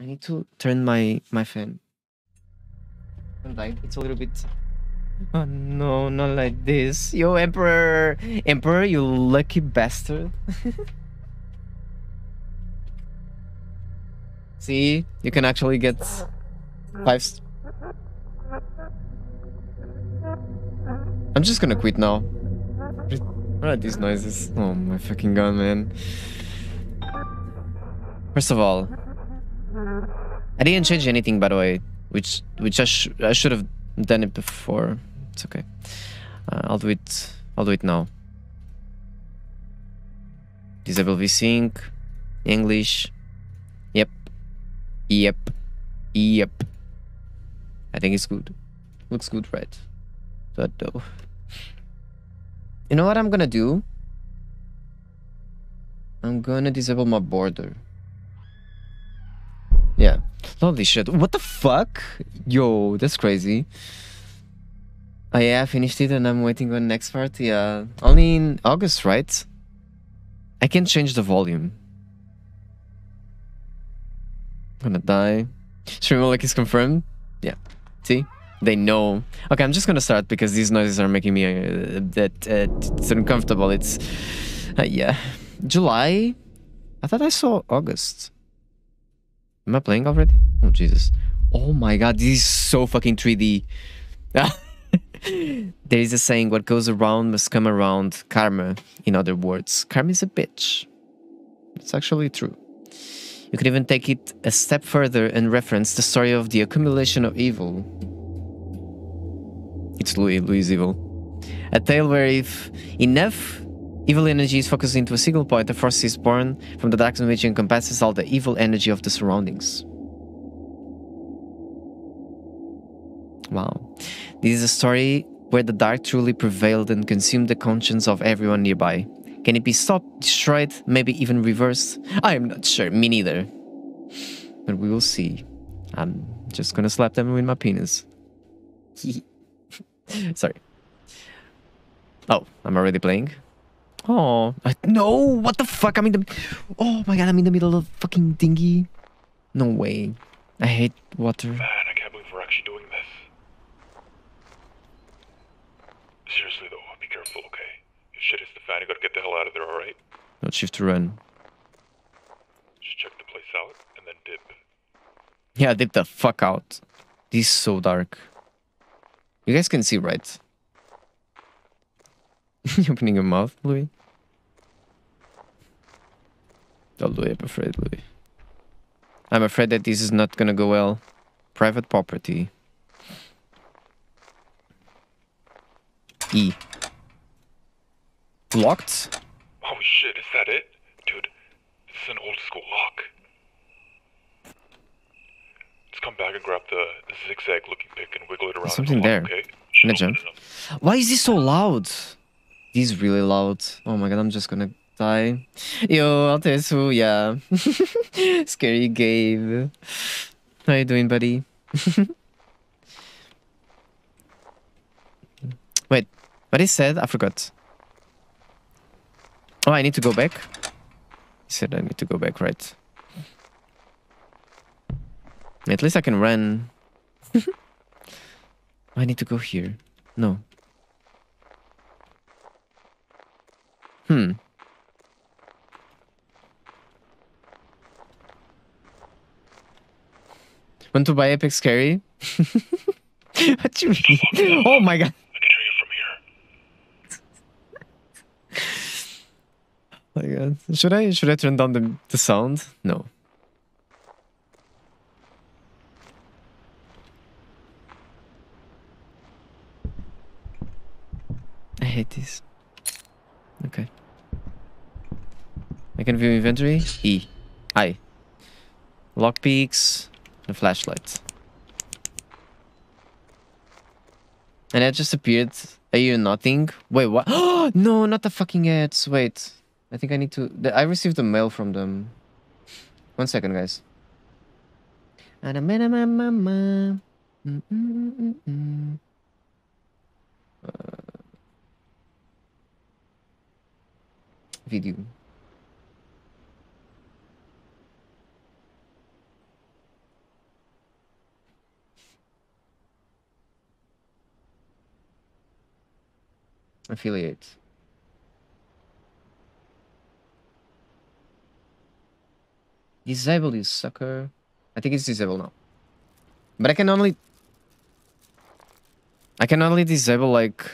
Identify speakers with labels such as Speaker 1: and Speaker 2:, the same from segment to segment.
Speaker 1: I need to turn my my fan. And like it's a little bit. Oh no, not like this. Yo, Emperor, Emperor, you lucky bastard. See, you can actually get five. I'm just gonna quit now. What are these noises? Oh my fucking god, man. First of all, I didn't change anything, by the way, which which I, sh- I should have done it before. It's okay. Uh, I'll do it. I'll do it now. Disable VSync, English. Yep. Yep. Yep. I think it's good. Looks good, right? But though. You know what I'm gonna do? I'm gonna disable my border. Yeah. Holy shit. What the fuck? Yo, that's crazy. Oh yeah, I finished it and I'm waiting on the next part. Yeah. Only in August, right? I can change the volume. I'm gonna die. Stream like is confirmed. Yeah. See? They know. Okay, I'm just gonna start because these noises are making me uh, that uh, it's uncomfortable. It's uh, yeah, July. I thought I saw August. Am I playing already? Oh Jesus! Oh my God, this is so fucking 3D. there is a saying: "What goes around must come around." Karma, in other words, karma is a bitch. It's actually true. You could even take it a step further and reference the story of the accumulation of evil. It's Louis, Louis evil. A tale where if enough evil energy is focused into a single point, The force is born from the darkness which encompasses all the evil energy of the surroundings. Wow. This is a story where the dark truly prevailed and consumed the conscience of everyone nearby. Can it be stopped, destroyed, maybe even reversed? I am not sure, me neither. But we will see. I'm just gonna slap them with my penis. Sorry. Oh, I'm already playing. Oh I, no! What the fuck? I'm in the. Oh my god! I'm in the middle of fucking dinghy. No way. I hate water.
Speaker 2: Man, I can't believe we're actually doing this. Seriously though, be careful, okay? If shit hits the fan, you gotta get the hell out of there, alright?
Speaker 1: Not shift to run.
Speaker 2: Just check the place out and then dip.
Speaker 1: Yeah, dip the fuck out. This is so dark. You guys can see, right? You opening your mouth, Louis? Oh, Louis, I'm afraid, Louis. I'm afraid that this is not gonna go well. Private property. E. Locked?
Speaker 2: Oh shit, is that it? Dude, this is an old school lock. Let's come back and grab the zigzag looking pick and wiggle it around. in the
Speaker 1: something
Speaker 2: lock,
Speaker 1: there.
Speaker 2: Okay?
Speaker 1: Gonna
Speaker 2: Should open
Speaker 1: jump.
Speaker 2: it up.
Speaker 1: Why is this so loud? This is really loud. Oh my god, I'm just gonna die. Yo, Altesu, yeah. Scary Gabe. How you doing, buddy? Wait, what he said? I forgot. Oh, I need to go back? He said I need to go back, right? At least I can run. I need to go here. No. Hmm. Want to buy Epic Scary? what you mean? Oh my god.
Speaker 2: Can.
Speaker 1: Oh god. Should I should I turn down the the sound? No. I hate this. Okay. I can view inventory. E. I. Lockpicks. The flashlight. And it just appeared. Are you nothing? Wait, what? no, not the fucking ads. Wait. I think I need to. I received a mail from them. One second, guys. Uh, Video. Affiliate. Disable you sucker. I think it's disabled now. But I can only... I can only disable like...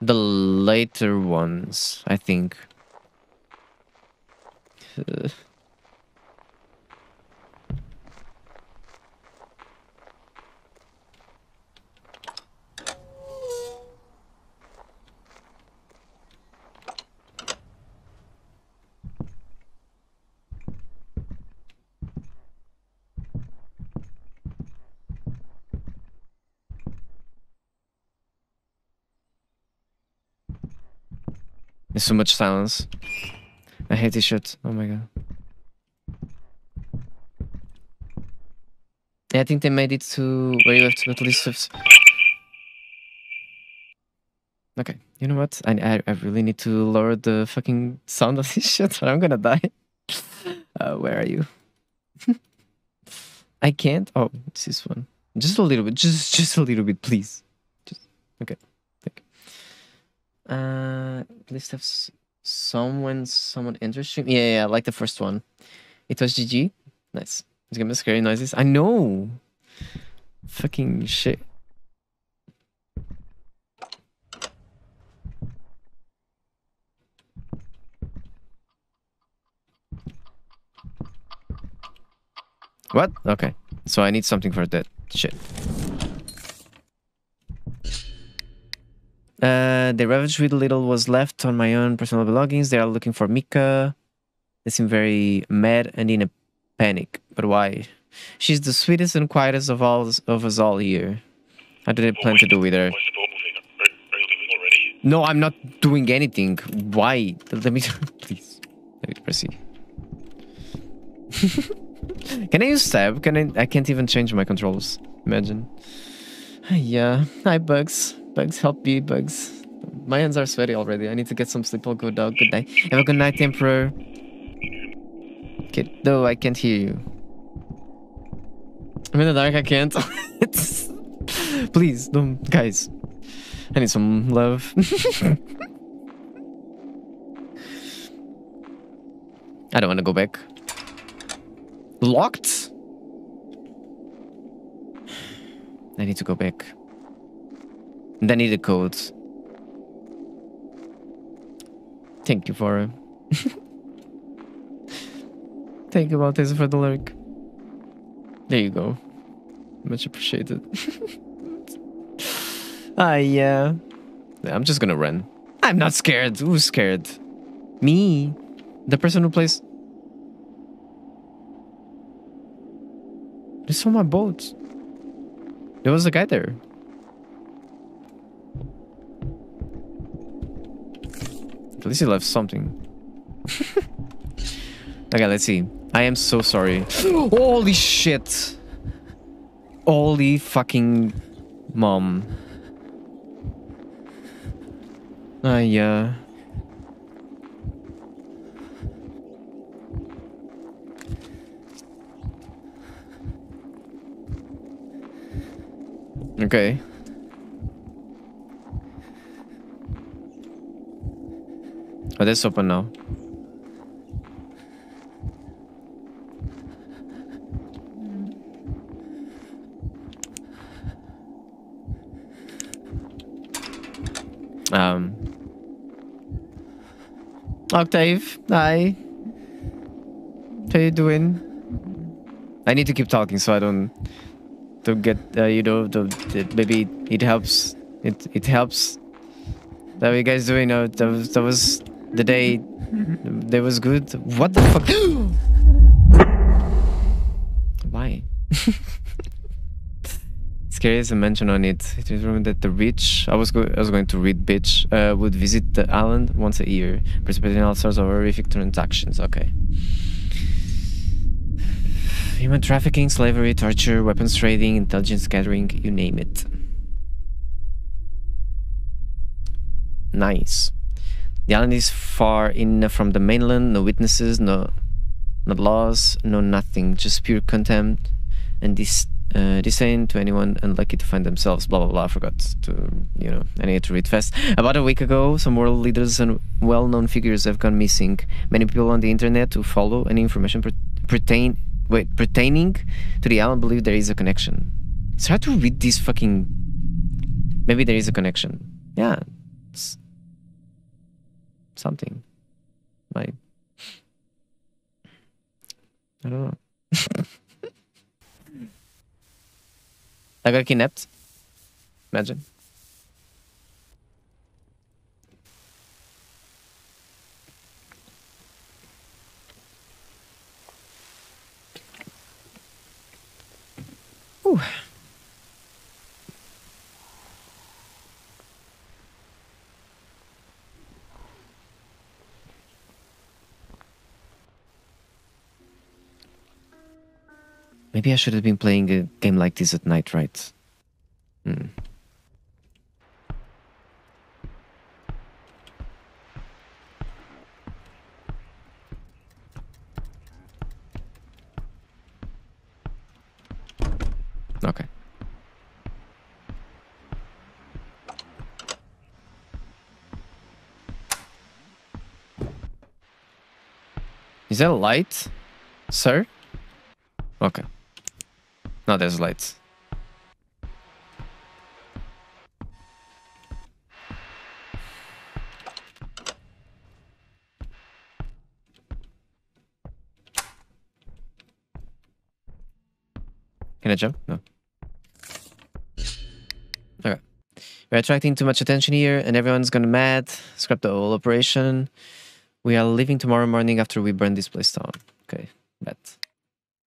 Speaker 1: The later ones, I think. Uh, There's so much silence. I hate this shit. Oh my god. Yeah, I think they made it to where you have to to list of... Okay, you know what? I, I, I really need to lower the fucking sound of this shit or I'm gonna die. Uh, where are you? I can't. Oh, it's this one. Just a little bit. Just just a little bit, please. Just okay. Uh, please have someone someone interesting. Yeah, yeah, like the first one. It was GG. Nice. It's gonna be scary noises. I know. Fucking shit. What? Okay. So I need something for that shit. Uh, they ravaged with little was left on my own personal belongings. They are looking for Mika. They seem very mad and in a panic. But why? She's the sweetest and quietest of all of us all here. How do they plan to do with her?
Speaker 2: The?
Speaker 1: No, I'm not doing anything. Why? Let me please. Let me proceed. Can I use tab? Can I? I can't even change my controls. Imagine. Yeah. Hi, bugs. Bugs, help me, bugs. My hands are sweaty already. I need to get some sleep. I'll go down. Good night. Have a good night, Emperor. Okay, no, I can't hear you. I'm in the dark. I can't. Please, don't, guys. I need some love. I don't want to go back. Locked? I need to go back. And I need the codes. Thank you for it. Thank you, Maltese, for the lyric. There you go. Much appreciated. Ah, yeah. Yeah, I'm just gonna run. I'm not scared. Who's scared? Me. The person who plays. They saw my boat. There was a guy there. At least he left something. okay, let's see. I am so sorry. Holy shit. Holy fucking mom. Ah, yeah. Okay. Oh, that's open now. Um. Octave, hi. How you doing? I need to keep talking so I don't to get uh, you know the, maybe it helps it it helps how you guys doing uh, that was that was the day that was good. What the fuck? Why? Scary as a mention on it. It is rumoured that the rich i was i was going to read bitch uh, would visit the island once a year. Precipitating all sorts of horrific transactions. Okay. Human trafficking, slavery, torture, weapons trading, intelligence gathering, you name it. Nice. The island is far in from the mainland, no witnesses, no no laws, no nothing, just pure contempt and dis Uh, this ain't to anyone unlucky to find themselves. Blah blah blah. I forgot to you know. I need to read fast. About a week ago, some world leaders and well-known figures have gone missing. Many people on the internet who follow any information per- pertain wait pertaining to the island believe there is a connection. It's hard to read these fucking. Maybe there is a connection. Yeah, it's something. Like I don't know. I got kidnapped. Imagine. Ooh. Maybe I should have been playing a game like this at night, right? Hmm. Okay. Is that a light, sir? Okay. No, there's lights. Can I jump? No. Okay. We're attracting too much attention here and everyone's gonna mad. Scrap the whole operation. We are leaving tomorrow morning after we burn this place down. Okay, bet.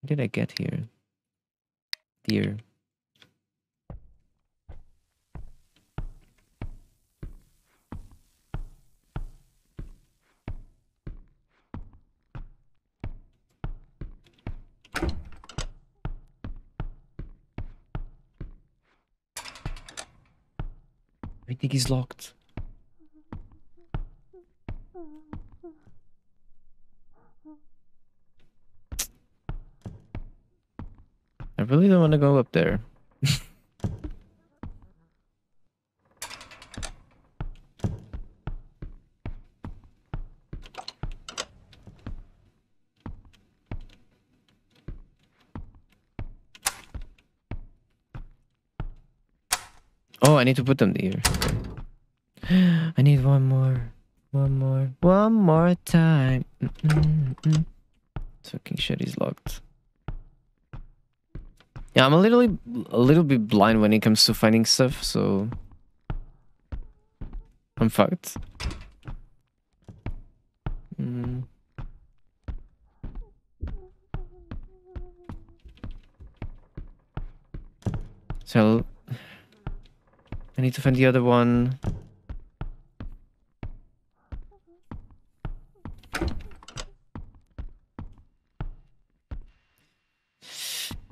Speaker 1: Did I get here? Dear. Everything is locked. Want to go up there. oh, I need to put them here. I need one more. One more. One more time. Mm-mm-mm. Fucking shit is locked. Yeah, I'm a little a little bit blind when it comes to finding stuff, so I'm fucked. Mm. So I need to find the other one.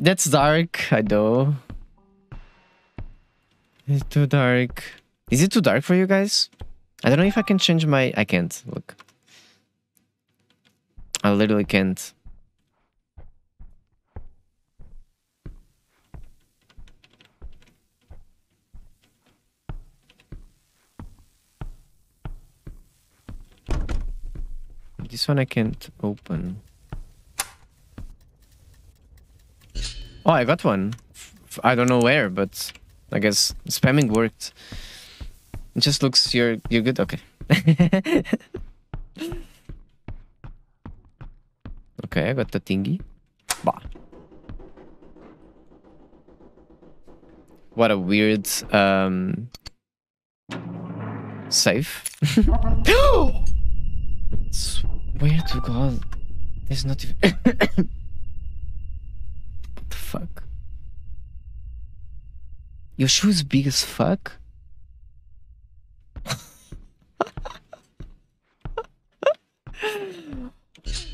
Speaker 1: That's dark, I know. It's too dark. Is it too dark for you guys? I don't know if I can change my... I can't, look. I literally can't. This one I can't open. Oh, I got one. I don't know where, but I guess spamming worked. It just looks you're you're good. Okay. okay, I got the thingy. Bah. What a weird um safe. Swear to God, there's not even. fuck? Your shoe's big as fuck.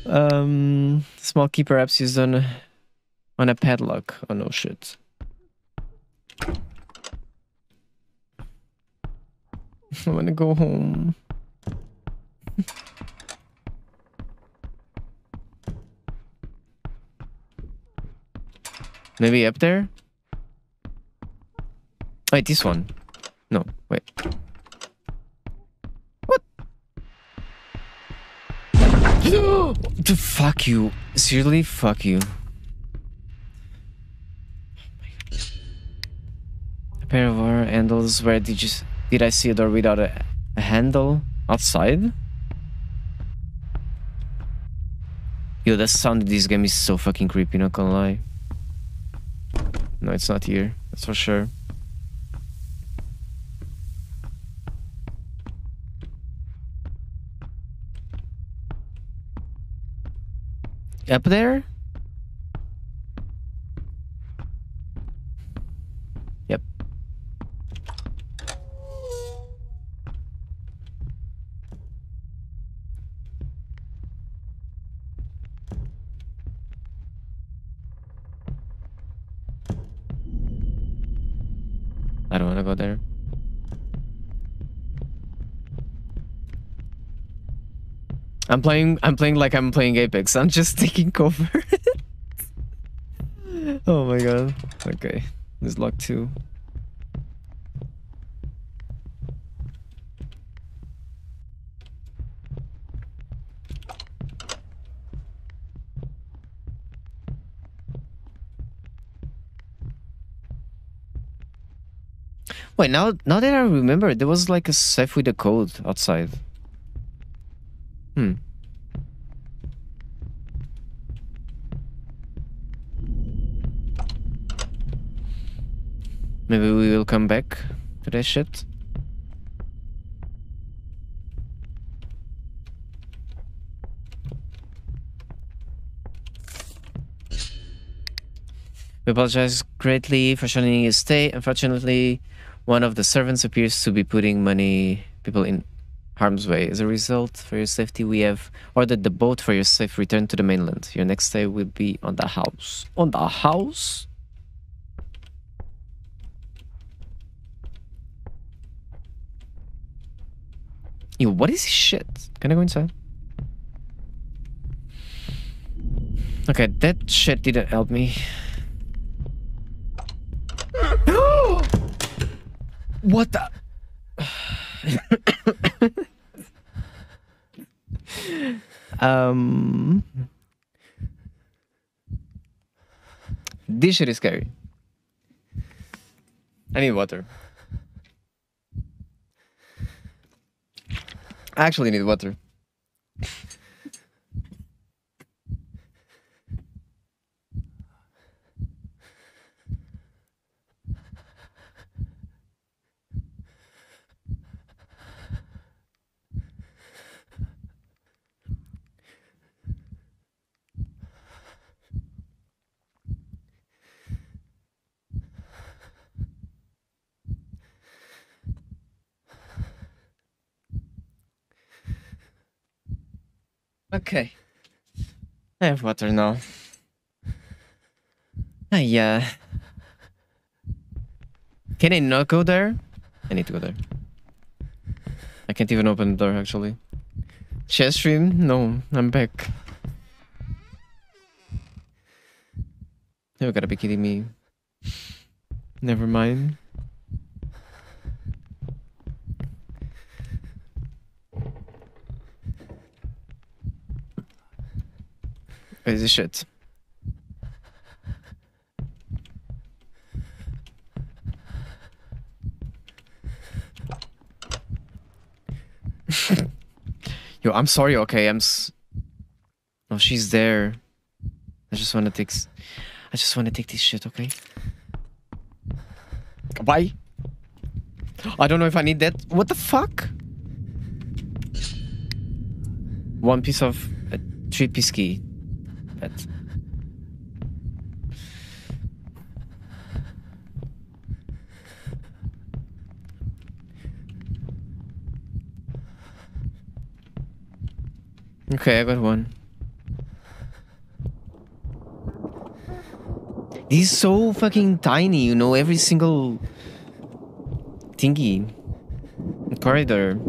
Speaker 1: um, small key perhaps used on on a padlock. Oh no shit. I wanna go home. Maybe up there? Wait, this one. No, wait. What? the fuck you. Seriously, fuck you. A pair of our handles. Where did you? Did I see a door without a, a handle outside? Yo, the sound of this game is so fucking creepy. Not gonna lie. No, it's not here. That's for sure. Up there? I'm playing. I'm playing like I'm playing Apex. I'm just taking cover. oh my god. Okay, there's lock two. Wait, now now that I remember, there was like a safe with a code outside. Hmm. Maybe we will come back to that shit. We apologize greatly for shunning your stay. Unfortunately, one of the servants appears to be putting money people in harm's way. As a result, for your safety, we have ordered the boat for your safe return to the mainland. Your next stay will be on the house. On the house? What is this shit? Can I go inside? Okay, that shit didn't help me. what the? um, this shit is scary. I need water. I actually need water. Okay. I have water now. Ah, yeah. Can I not go there? I need to go there. I can't even open the door actually. Chest stream? No, I'm back. You gotta be kidding me. Never mind. This shit? Yo, I'm sorry, okay? I'm s- Oh, she's there. I just wanna take I just wanna take this shit, okay? Bye. I don't know if I need that. What the fuck? One piece of a three piece key. Okay, I got one. He's so fucking tiny, you know, every single thingy. Corridor.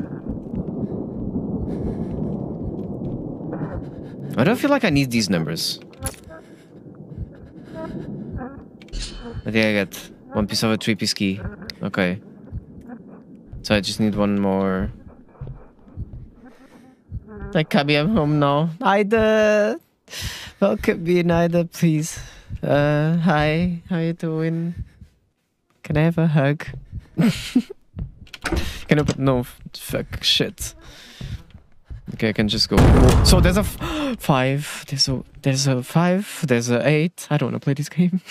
Speaker 1: I don't feel like I need these numbers. I think I got one piece of a three piece key. Okay. So I just need one more. Like Kabi, I'm home now. Ida, welcome be Ida, please. Uh, hi, how you doing? Can I have a hug? can I put no fuck shit? Okay, I can just go. So there's a five. There's a there's a five. There's a eight. I don't want to play this game.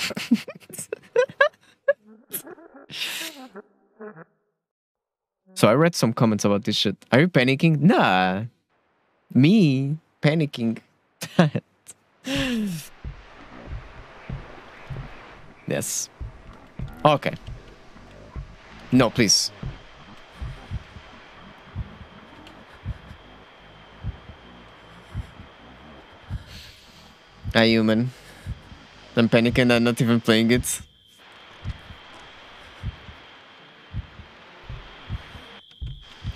Speaker 1: so I read some comments about this shit. Are you panicking? Nah. Me panicking. yes. Okay. No, please. Hi, human. I'm panicking. I'm not even playing it.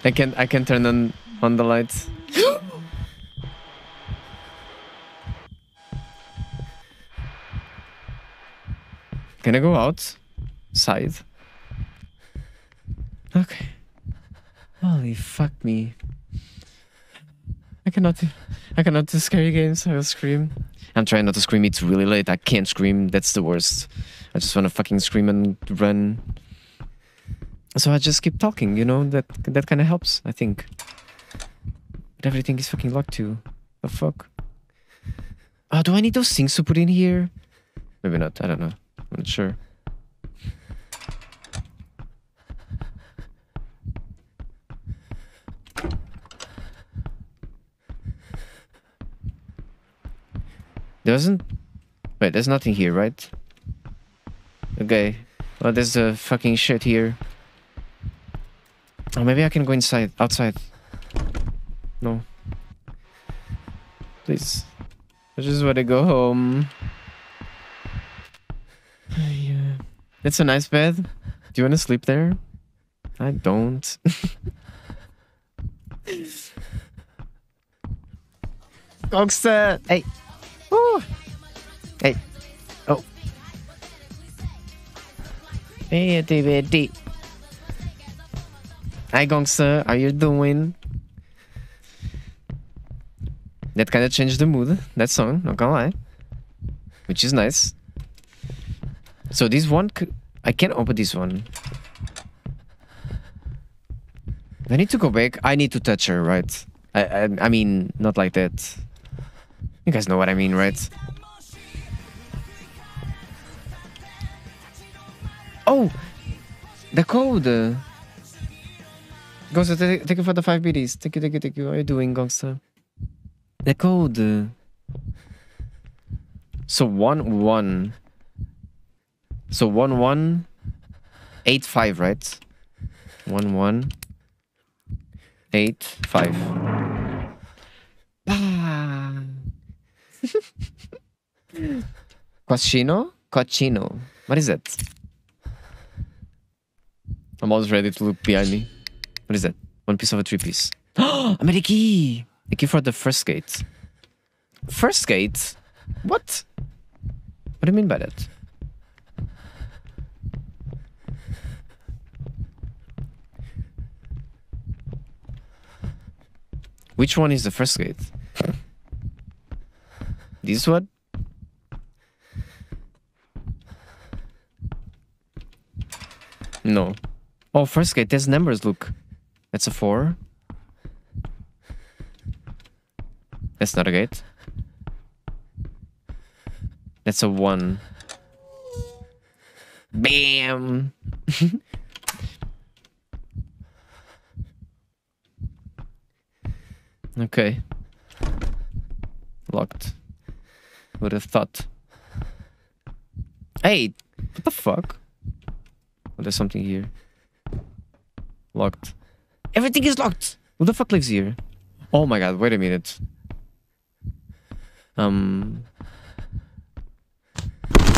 Speaker 1: I can I can turn on on the lights. can I go outside? Okay. Holy fuck me. I cannot I cannot do scary games. I will scream. I'm trying not to scream. It's really late. I can't scream. That's the worst. I just want to fucking scream and run. So I just keep talking. You know that that kind of helps. I think. But everything is fucking locked too. The fuck. Oh, do I need those things to put in here? Maybe not. I don't know. I'm not sure. There isn't. Wait, there's nothing here, right? Okay. Well, there's a fucking shit here. Oh, maybe I can go inside, outside. No. Please. I just want to go home. Yeah. It's a nice bed. Do you want to sleep there? I don't. Gongster! Hey! Hey. Hi, Gongster. How you doing? That kind of changed the mood, that song, not gonna lie. Which is nice. So this one, I can't open this one. I need to go back. I need to touch her, right? I, I, I mean, not like that. You guys know what I mean, right? Oh, the code. Gongster, th- thank you for the five BDs. Thank you, thank you, thank you. How are you doing, Gongster? The code. So one one. So one one eight five, right? One one eight five. Ah. Cochino? Cochino. What is that? I'm always ready to look behind me. What is that? One piece of a three piece. I made a key! A key for the first gate. First gate? What? What do you mean by that? Which one is the first gate? This one? No. Oh, first gate, there's numbers, look. That's a four. That's not a gate. That's a one. Bam! okay. Locked. Would have thought. Hey! What the fuck? Oh, there's something here. Locked. Everything is locked! Who the fuck lives here? Oh my god, wait a minute. Um.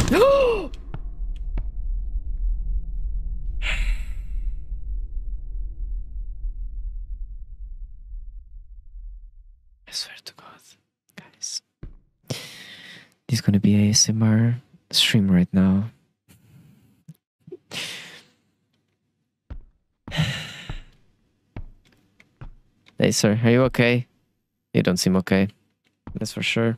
Speaker 1: No! I swear to God, guys. This is gonna be ASMR stream right now. Hey, sir, are you okay? You don't seem okay. That's for sure.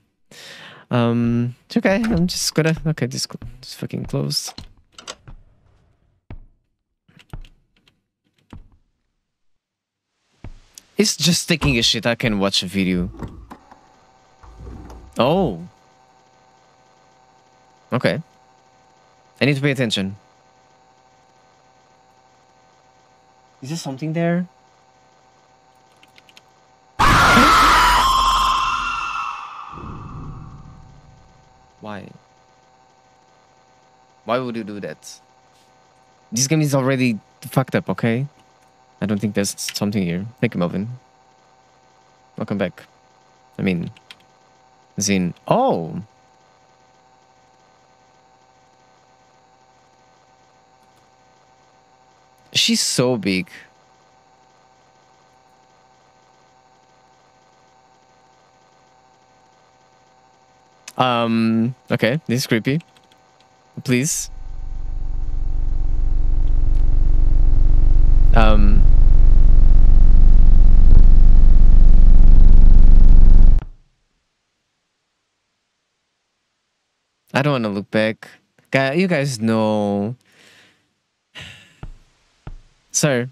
Speaker 1: Um, it's okay. I'm just gonna. Okay, just, this fucking close. It's just taking a shit. I can watch a video. Oh. Okay. I need to pay attention. Is there something there? Why? Why would you do that? This game is already fucked up, okay? I don't think there's something here. Thank you, Melvin. Welcome back. I mean, Zin. Oh! She's so big. Um, okay, this is creepy. Please. Um. I don't want to look back. Guy, you guys know. Sir.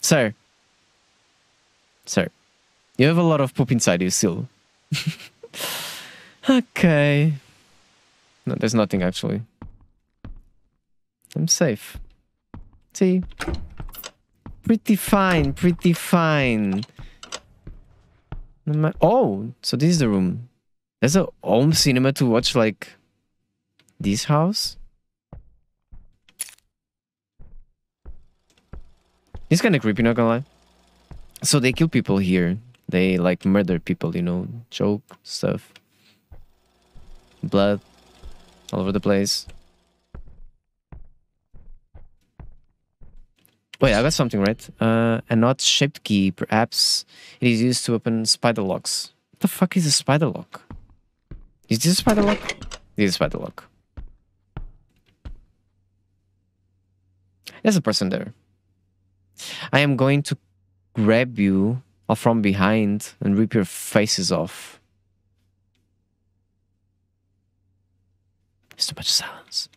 Speaker 1: Sir. Sir. You have a lot of poop inside you still. okay. No, there's nothing actually. I'm safe. See? Pretty fine, pretty fine. Oh, so this is the room. There's a home cinema to watch like this house? It's kind of creepy, not gonna lie. So they kill people here. They like murder people, you know, choke stuff. Blood all over the place. Wait, I got something right. Uh, a knot-shaped key. Perhaps it is used to open spider locks. What the fuck is a spider lock? Is this a spider lock? This is a spider lock. There's a person there. I am going to grab you from behind and rip your faces off. There's too much silence.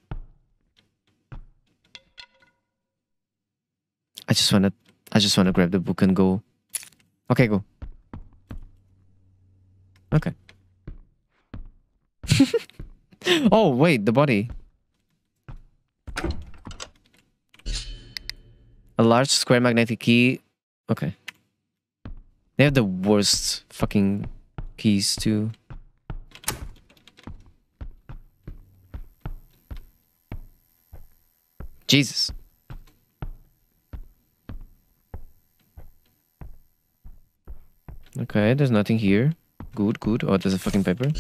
Speaker 1: I just wanna I just wanna grab the book and go. Okay, go. Okay. oh wait, the body. A large square magnetic key. Okay. They have the worst fucking keys too. Jesus. Okay, there's nothing here. Good, good. Oh, there's a fucking paper.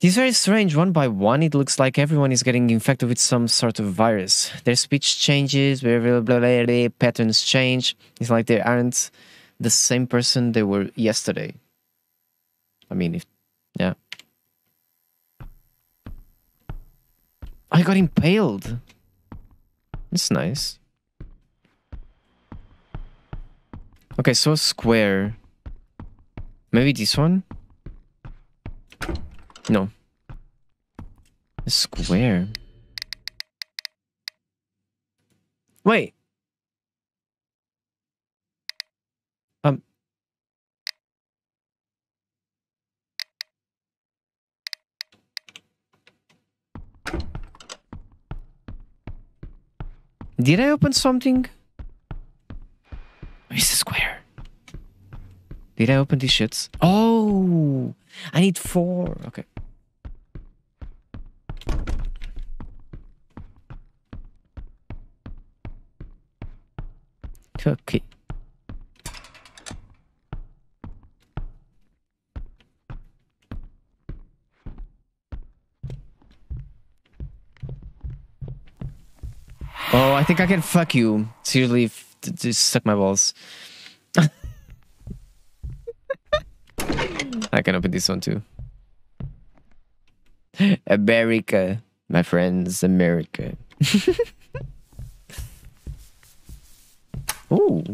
Speaker 1: It's very strange. One by one, it looks like everyone is getting infected with some sort of virus. Their speech changes, blah, blah, blah, patterns change. It's like they aren't the same person they were yesterday. I mean, if, yeah. I got impaled. It's nice. Okay, so square. Maybe this one? No. A square. Wait. Um. Did I open something? Where's the square? Did I open these shits? Oh! I need four. Okay. Okay. think I can fuck you. Seriously, f- just suck my balls. I can open this one too. America, my friends, America. Ooh.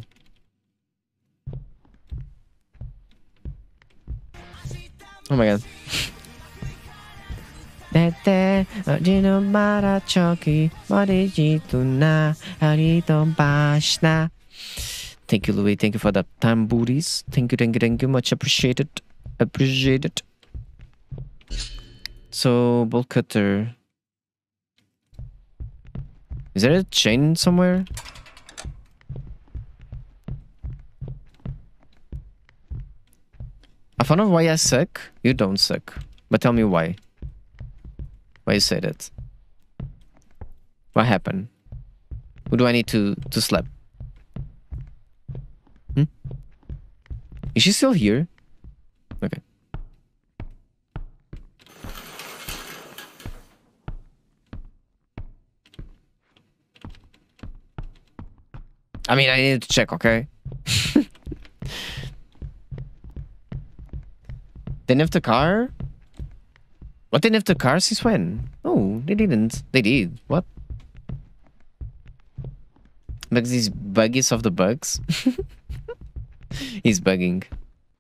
Speaker 1: Oh my god. Thank you, Louis. Thank you for the time booties. Thank you, thank you, thank you. Much appreciated. Appreciated. So, bolt cutter. Is there a chain somewhere? I found out why I suck. You don't suck. But tell me why. Why you say that? What happened? Who do I need to, to slap? Hmm? Is she still here? Okay. I mean, I need to check, okay? they left the car? What, they left the cars since when? Oh, they didn't. They did. What? Like these buggies of the bugs? He's bugging.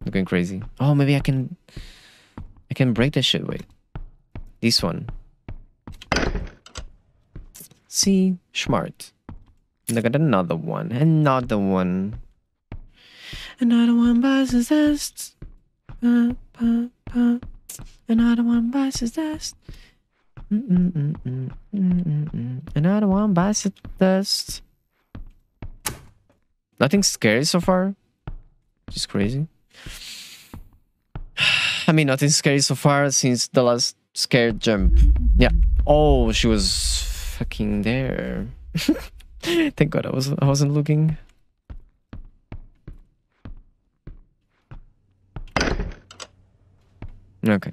Speaker 1: Looking crazy. Oh, maybe I can... I can break that shit. Wait. This one. See? Smart. And I got another one. Another one. Another one dust. Uh, Another one bites his dust. Mm-mm-mm-mm, mm-mm-mm. Another one bites his dust. Nothing scary so far. Just crazy. I mean, nothing scary so far since the last scared jump. Yeah. Oh, she was fucking there. Thank God I was I wasn't looking. Okay.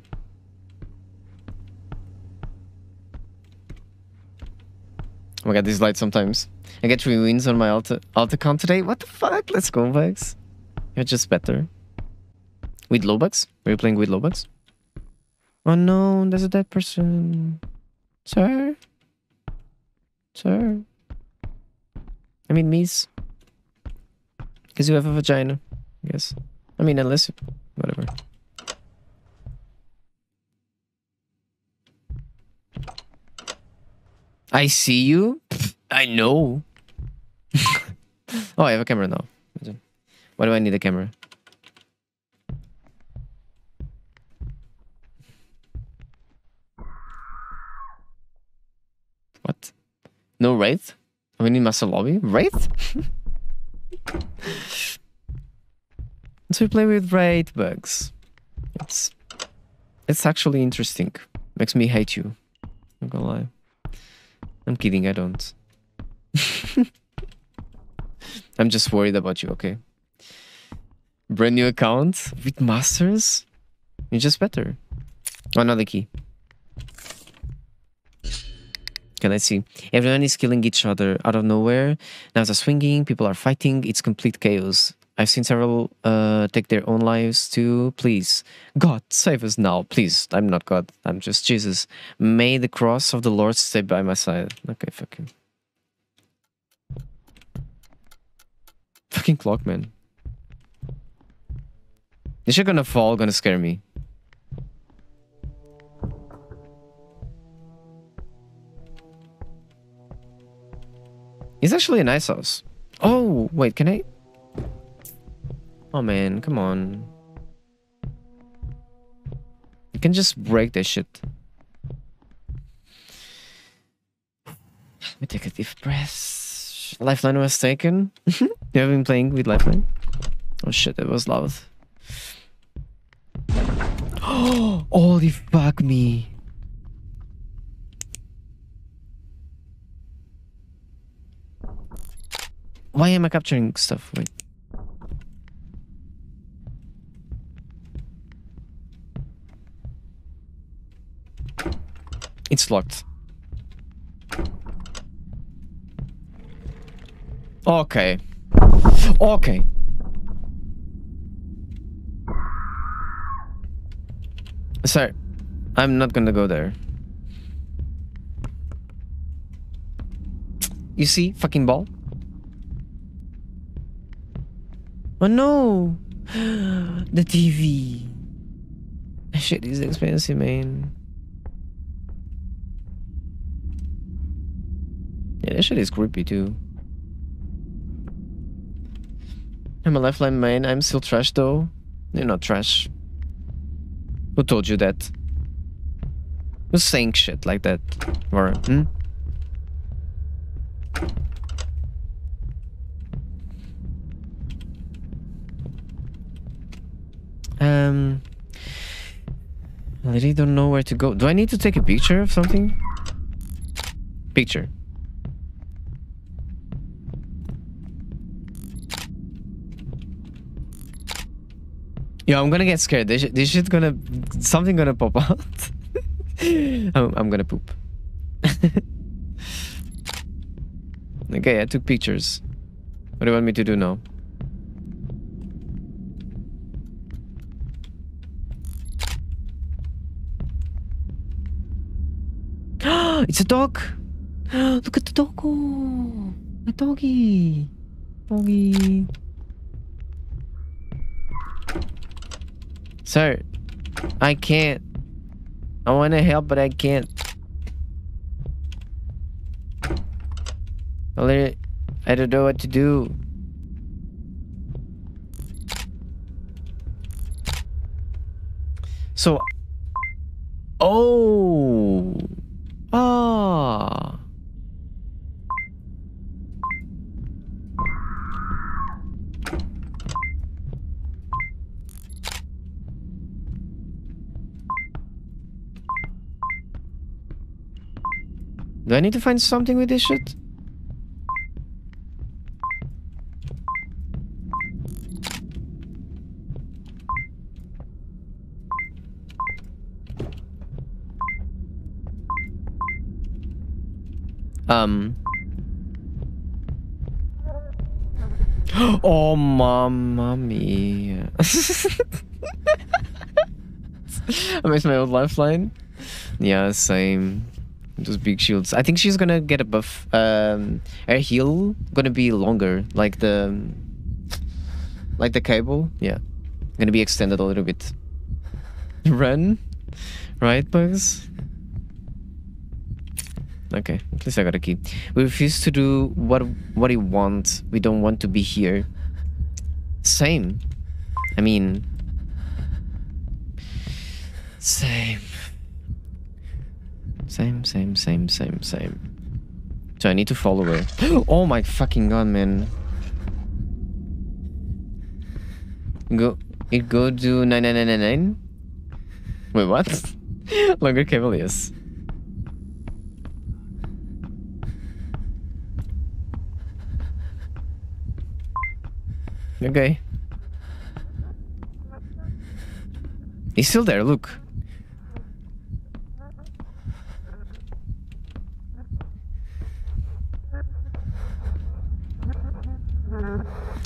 Speaker 1: Oh my god, these lights sometimes. I get three wins on my alta alt account today. What the fuck? Let's go, Bugs. You're just better. With Lobux? Are you playing with Lobux? Oh no, there's a dead person. Sir? Sir? I mean, Miss. Because you have a vagina, I guess. I mean, unless... Whatever. I see you? I know. oh, I have a camera now. Why do I need a camera? What? No Wraith? We need Master Lobby? Wraith? so we play with Wraith bugs. It's it's actually interesting. Makes me hate you. I'm gonna lie. I'm kidding, I don't. I'm just worried about you, okay? Brand new account with masters? You're just better. Oh, another key. Can I see? Everyone is killing each other out of nowhere. Now they're swinging, people are fighting. It's complete chaos. I've seen several uh, take their own lives too. Please, God, save us now. Please, I'm not God. I'm just Jesus. May the cross of the Lord stay by my side. Okay, fuck him. Fucking clock, man. Is she gonna fall? Gonna scare me. It's actually a nice house. Oh, wait, can I? Oh man, come on. You can just break this shit. Let me take a deep breath. Lifeline was taken. you have been playing with Lifeline? Oh shit, that was loud. Oh, holy fuck me. Why am I capturing stuff? Wait. It's locked. Okay. Okay. Sir, I'm not gonna go there. You see, fucking ball? Oh no! the TV. Shit is expensive, man. Yeah, that shit is creepy too. I'm a lifeline main. I'm still trash though. You're not trash. Who told you that? Who's saying shit like that? Or hmm? Um, I really don't know where to go. Do I need to take a picture of something? Picture. Yo, I'm gonna get scared. This, this shit gonna... Something gonna pop out. I'm, I'm gonna poop. okay, I took pictures. What do you want me to do now? it's a dog! Look at the doggo! A doggy! Doggy. Sir, I can't. I want to help, but I can't. I don't know what to do. So, oh, ah. Do I need to find something with this shit? Um. Oh, mamma mia. I missed my old lifeline. Yeah, same. Those big shields. I think she's gonna get a buff. Um, her heal gonna be longer, like the, like the cable. Yeah, gonna be extended a little bit. Run, right, bugs? Okay, at least I got a key. We refuse to do what what he wants. We don't want to be here. Same. I mean, same. Same, same, same, same, same. So I need to follow her. oh my fucking god, man. Go. It go to 9999? Wait, what? Longer yes. Okay. He's still there, look.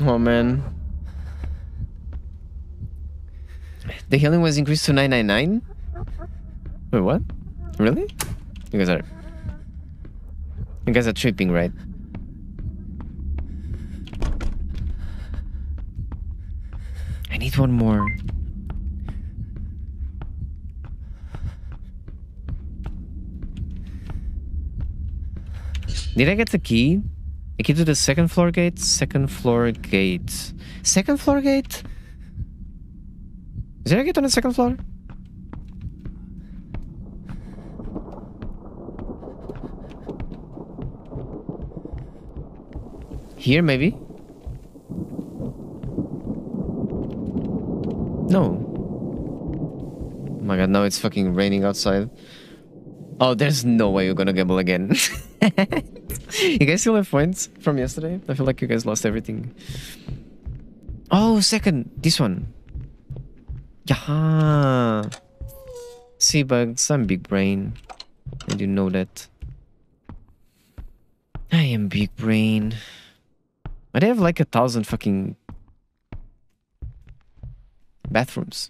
Speaker 1: Oh man. The healing was increased to 999? Wait, what? Really? You guys are... You guys are tripping, right? I need one more. Did I get the key? A key to the second floor gate? Second floor gate. Second floor gate? Is there a gate on the second floor? Here, maybe? No. Oh my god, now it's fucking raining outside. Oh, there's no way you're gonna gamble again. you guys still have points from yesterday? I feel like you guys lost everything. Oh, second. This one. Yeah. See, bugs, I'm big brain. And you know that. I am big brain. I have like a thousand fucking bathrooms.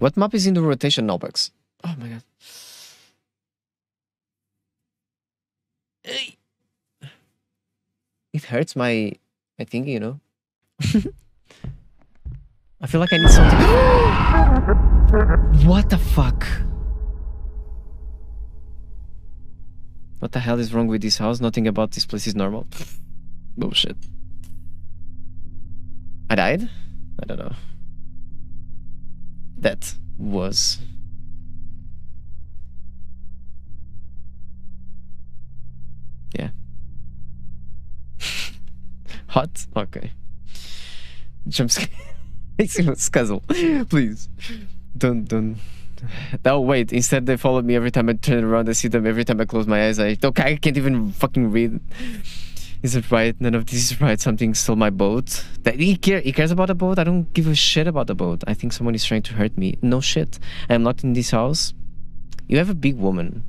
Speaker 1: What map is in the rotation now, Bugs? Oh my god. It hurts my I think, you know. I feel like I need something. what the fuck? What the hell is wrong with this house? Nothing about this place is normal. Bullshit. I died? I don't know. That was. Yeah. Hot? Okay. Jump scare. Scuzzle. Please. Don't, don't. Oh, wait. Instead, they follow me every time I turn around. I see them every time I close my eyes. I, okay, I can't even fucking read. Is it right? None of this is right. Something stole my boat. That he, care, he cares about the boat. I don't give a shit about the boat. I think someone is trying to hurt me. No shit. I am locked in this house. You have a big woman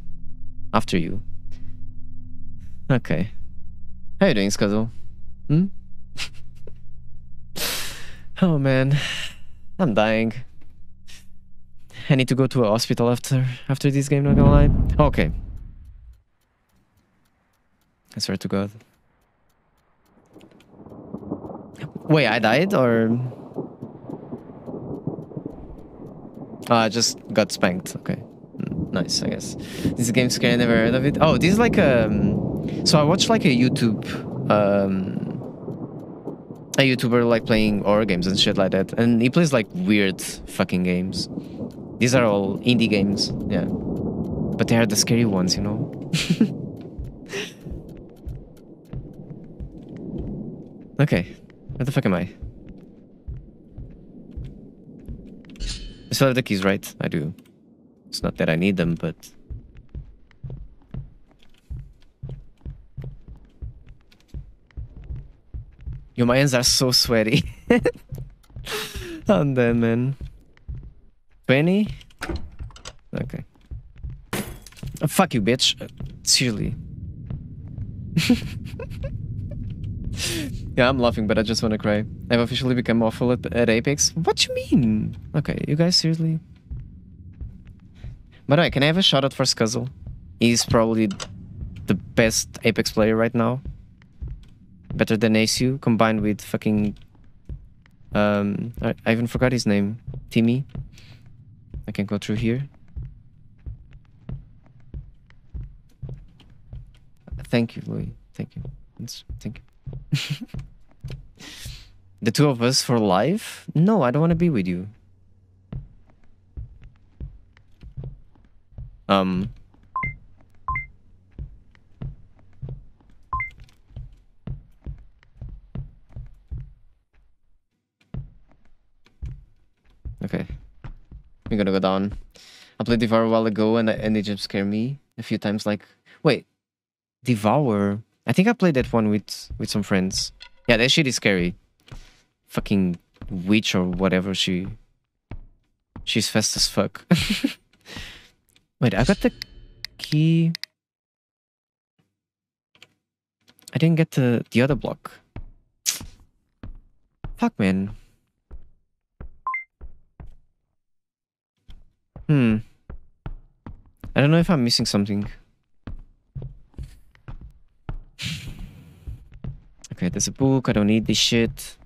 Speaker 1: after you. Okay. How you doing, Scuzzle? Hmm? oh man. I'm dying. I need to go to a hospital after after this game, not gonna lie. Okay. I swear to God. Wait, I died or? Oh, I just got spanked. Okay, Mm, nice. I guess this game scare. I never heard of it. Oh, this is like a. Um, so I watched like a YouTube, um, a YouTuber like playing horror games and shit like that, and he plays like weird fucking games. These are all indie games, yeah, but they are the scary ones, you know. okay, where the fuck am I? I still have the keys, right? I do. It's not that I need them, but... Yo, my hands are so sweaty. I'm man. 20? Okay. Oh, fuck you, bitch. Uh, seriously. yeah, I'm laughing, but I just want to cry. I've officially become awful at, at Apex. What you mean? Okay, you guys seriously? By the way, can I have a shout out for Scuzzle? He's probably the best Apex player right now. Better than Aceu, combined with fucking... Um, I, I even forgot his name. Timmy. I can go through here. Thank you, Louis. Thank you. It's, thank you. the two of us for life? No, I don't want to be with you. Um. Okay. We're gonna go down. I played Devour a while ago and, and it just scared me a few times. Like, wait, Devour? I think I played that one with, with some friends. Yeah, that shit is scary. Fucking witch or whatever she... She's fast as fuck. Wait, I got the key. I didn't get the, the other block. Fuck, man. Hmm. I don't know if I'm missing something. Okay, there's a book. I don't need this shit.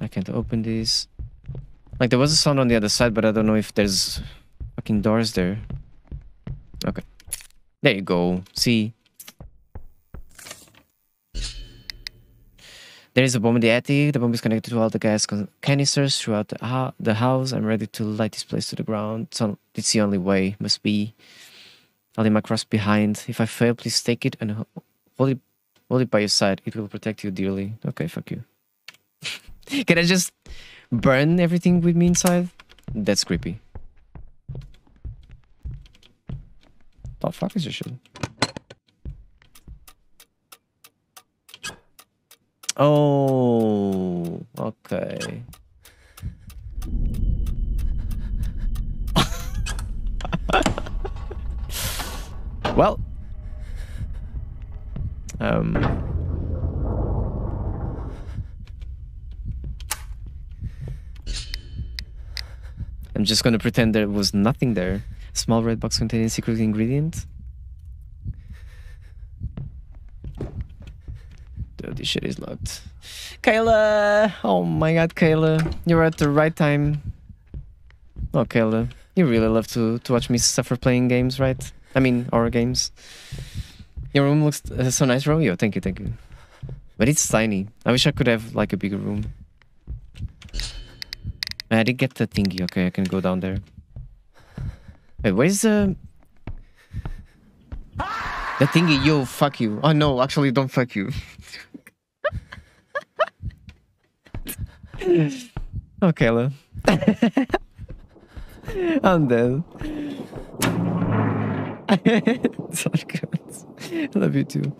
Speaker 1: I can't open this. Like there was a sound on the other side, but I don't know if there's fucking doors there. Okay. There you go. See? There is a bomb in the attic. The bomb is connected to all the gas canisters throughout the, ho the house. I'm ready to light this place to the ground. So it's the only way. Must be. I'll leave my cross behind. If I fail, please take it and hold it, hold it by your side. It will protect you dearly. Okay, fuck you. Can I just burn everything with me inside? That's creepy. The fuck is this shit? Oh, okay. Well, um, I'm just gonna pretend there was nothing there. Small red box containing secret ingredient. no, this shit is locked. Kayla! Oh my god, Kayla. You're at the right time. Oh, Kayla. You really love to, to watch me suffer playing games, right? I mean, horror games. Your room looks uh, so nice, Romeo. Thank you, thank you. But it's tiny. I wish I could have like a bigger room. I did get the thingy. Okay, I can go down there. Wait, where's the... The thingy, yo, fuck you. Oh no, actually don't fuck you. oh, Kayla. I'm dead. Sorry, guys. I love you too.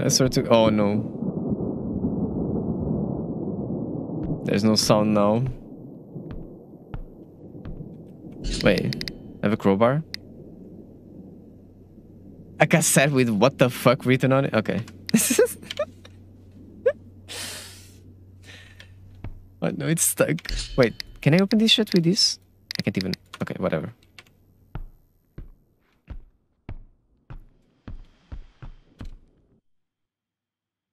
Speaker 1: I swear to. Oh no. There's no sound now. Wait, I have a crowbar? A cassette with what the fuck written on it? Okay. oh no, it's stuck. Wait, can I open this shit with this? I can't even. Okay, whatever.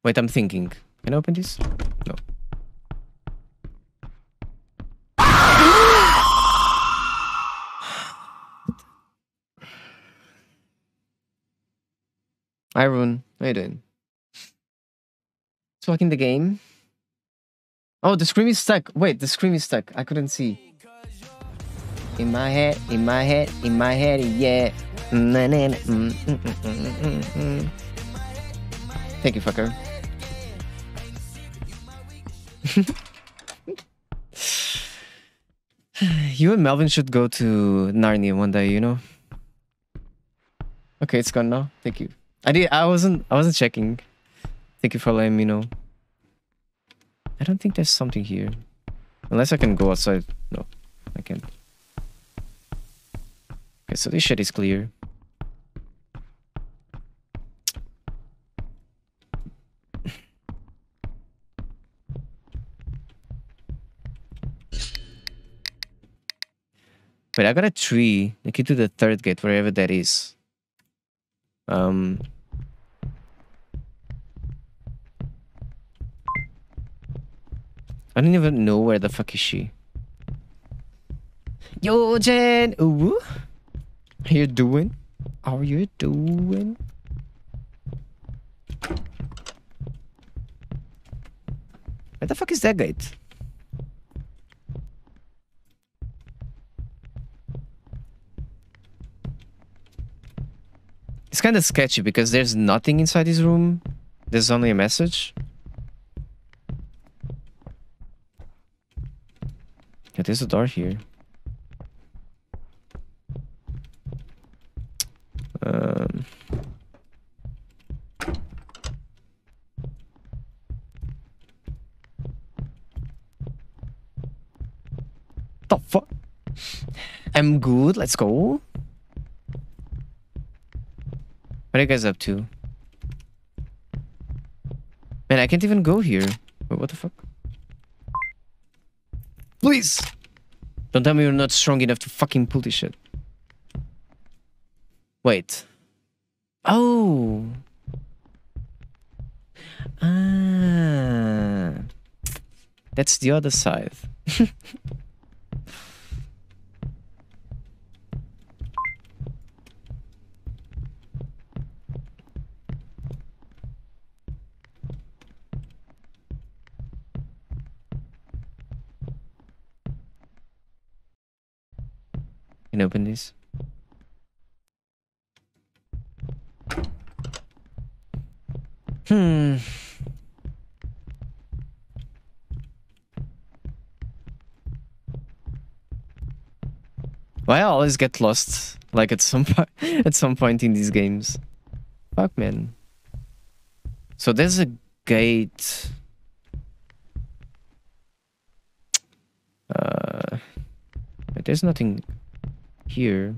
Speaker 1: Wait, I'm thinking. Can I open this? No. Iron, how you doing? Talking the game. Oh, the screen is stuck. Wait, the screen is stuck. I couldn't see. In my head, in my head, in my head, yeah. Thank you, fucker. you and Melvin should go to Narnia one day, you know? Okay, it's gone now. Thank you. I did I wasn't I wasn't checking. Thank you for letting me know. I don't think there's something here. Unless I can go outside. No, I can't. Okay, so this shit is clear. Wait, I got a tree. I can do the third gate, wherever that is. Um. I don't even know where the fuck is she. Yo, Jen! Ooh. How you doing? How you doing? Where the fuck is that gate? It's kind of sketchy because there's nothing inside this room. There's only a message. Yeah, there's a door here. Um. I'm good. Let's go. What are you guys up to? Man, I can't even go here. Wait, what the fuck? Please! Don't tell me you're not strong enough to fucking pull this shit. Wait. Oh! Ah. That's the other side. open. Hmm. Why I always get lost like at some at some point in these games? Fuck man. So there's a gate. Uh, there's nothing here.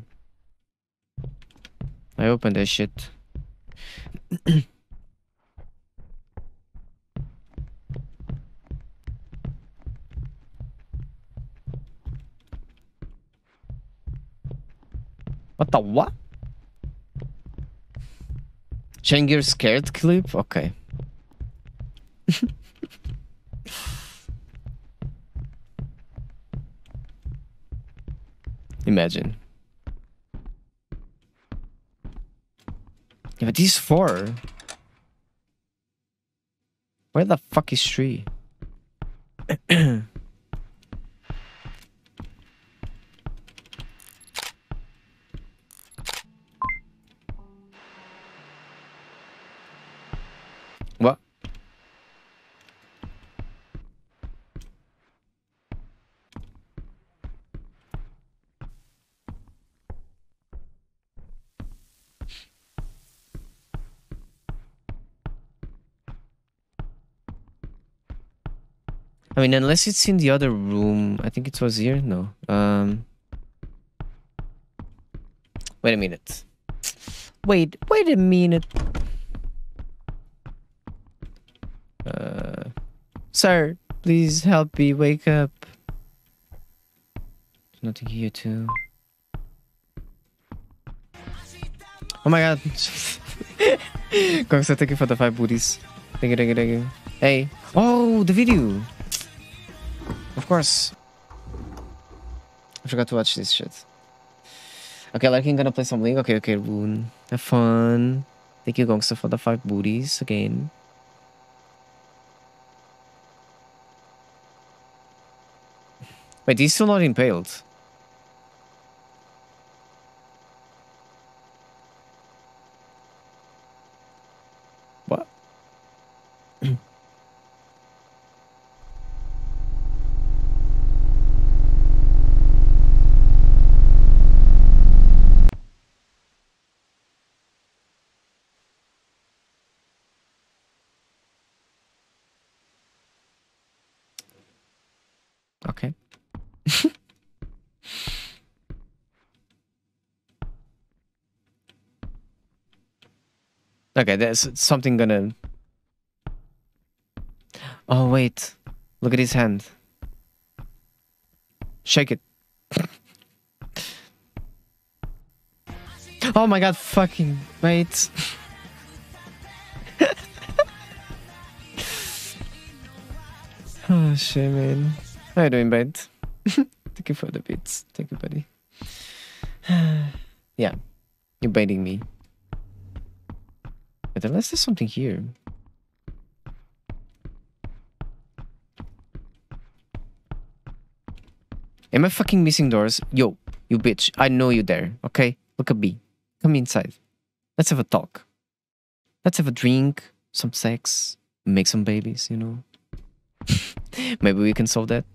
Speaker 1: I opened that shit. what the what? Your scared clip? Okay. Imagine. Yeah, but these four. Where the fuck is three? I mean, unless it's in the other room. I think it was here. No. Um. Wait a minute. Wait. Wait a minute. Uh, sir, please help me wake up. There's nothing here too. Oh my god. Gangsta, thank you for the five booties. Thank you, thank you, thank you. Hey. Oh, the video. Of course. I forgot to watch this shit. Okay, I'm gonna play some League. Okay, okay, Rune. Have fun. Thank you, Gongsta, for the five booties again. Wait, he's still not impaled. What? Okay. Okay, there's something gonna. Oh wait, look at his hand. Shake it. oh my god, fucking wait. oh shit, man. How you doing, bud? Thank you for the bits. Thank you, buddy. yeah, you're baiting me. Unless there's something here. Am I fucking missing doors? Yo, you bitch. I know you there, okay? Look at me. Come inside. Let's have a talk. Let's have a drink, some sex, make some babies, you know? Maybe we can solve that.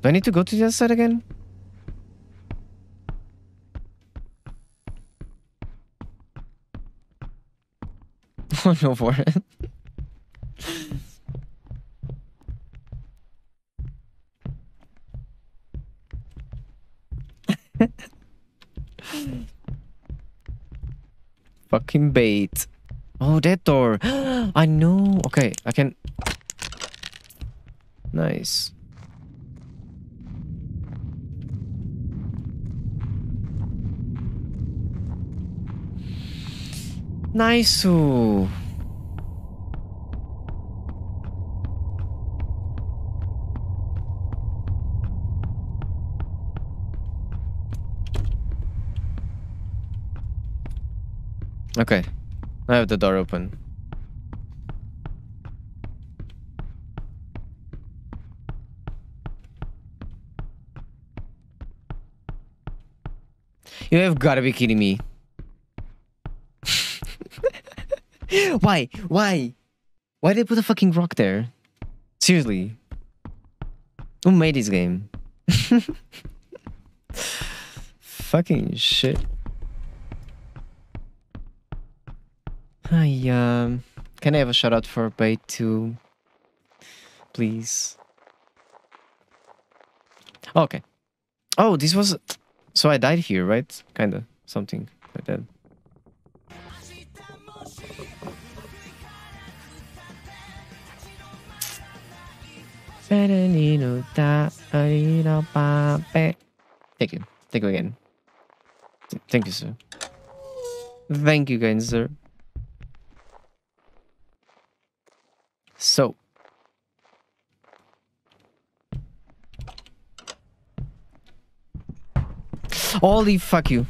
Speaker 1: Do I need to go to the other side again? Oh no for it. Fucking bait. Oh, that door. I know. Okay, I can. Nice. Nice. Okay. I have the door open. You have gotta be kidding me. Why? Why? Why did they put a fucking rock there? Seriously. Who made this game? fucking shit. Hi, um, can I have a shout out for bait 2? Please. Okay. Oh, this was. So I died here, right? Kinda. Something like that. Thank you. Thank you again. Thank you, sir. Thank you, guys, sir. So. Holy fuck you.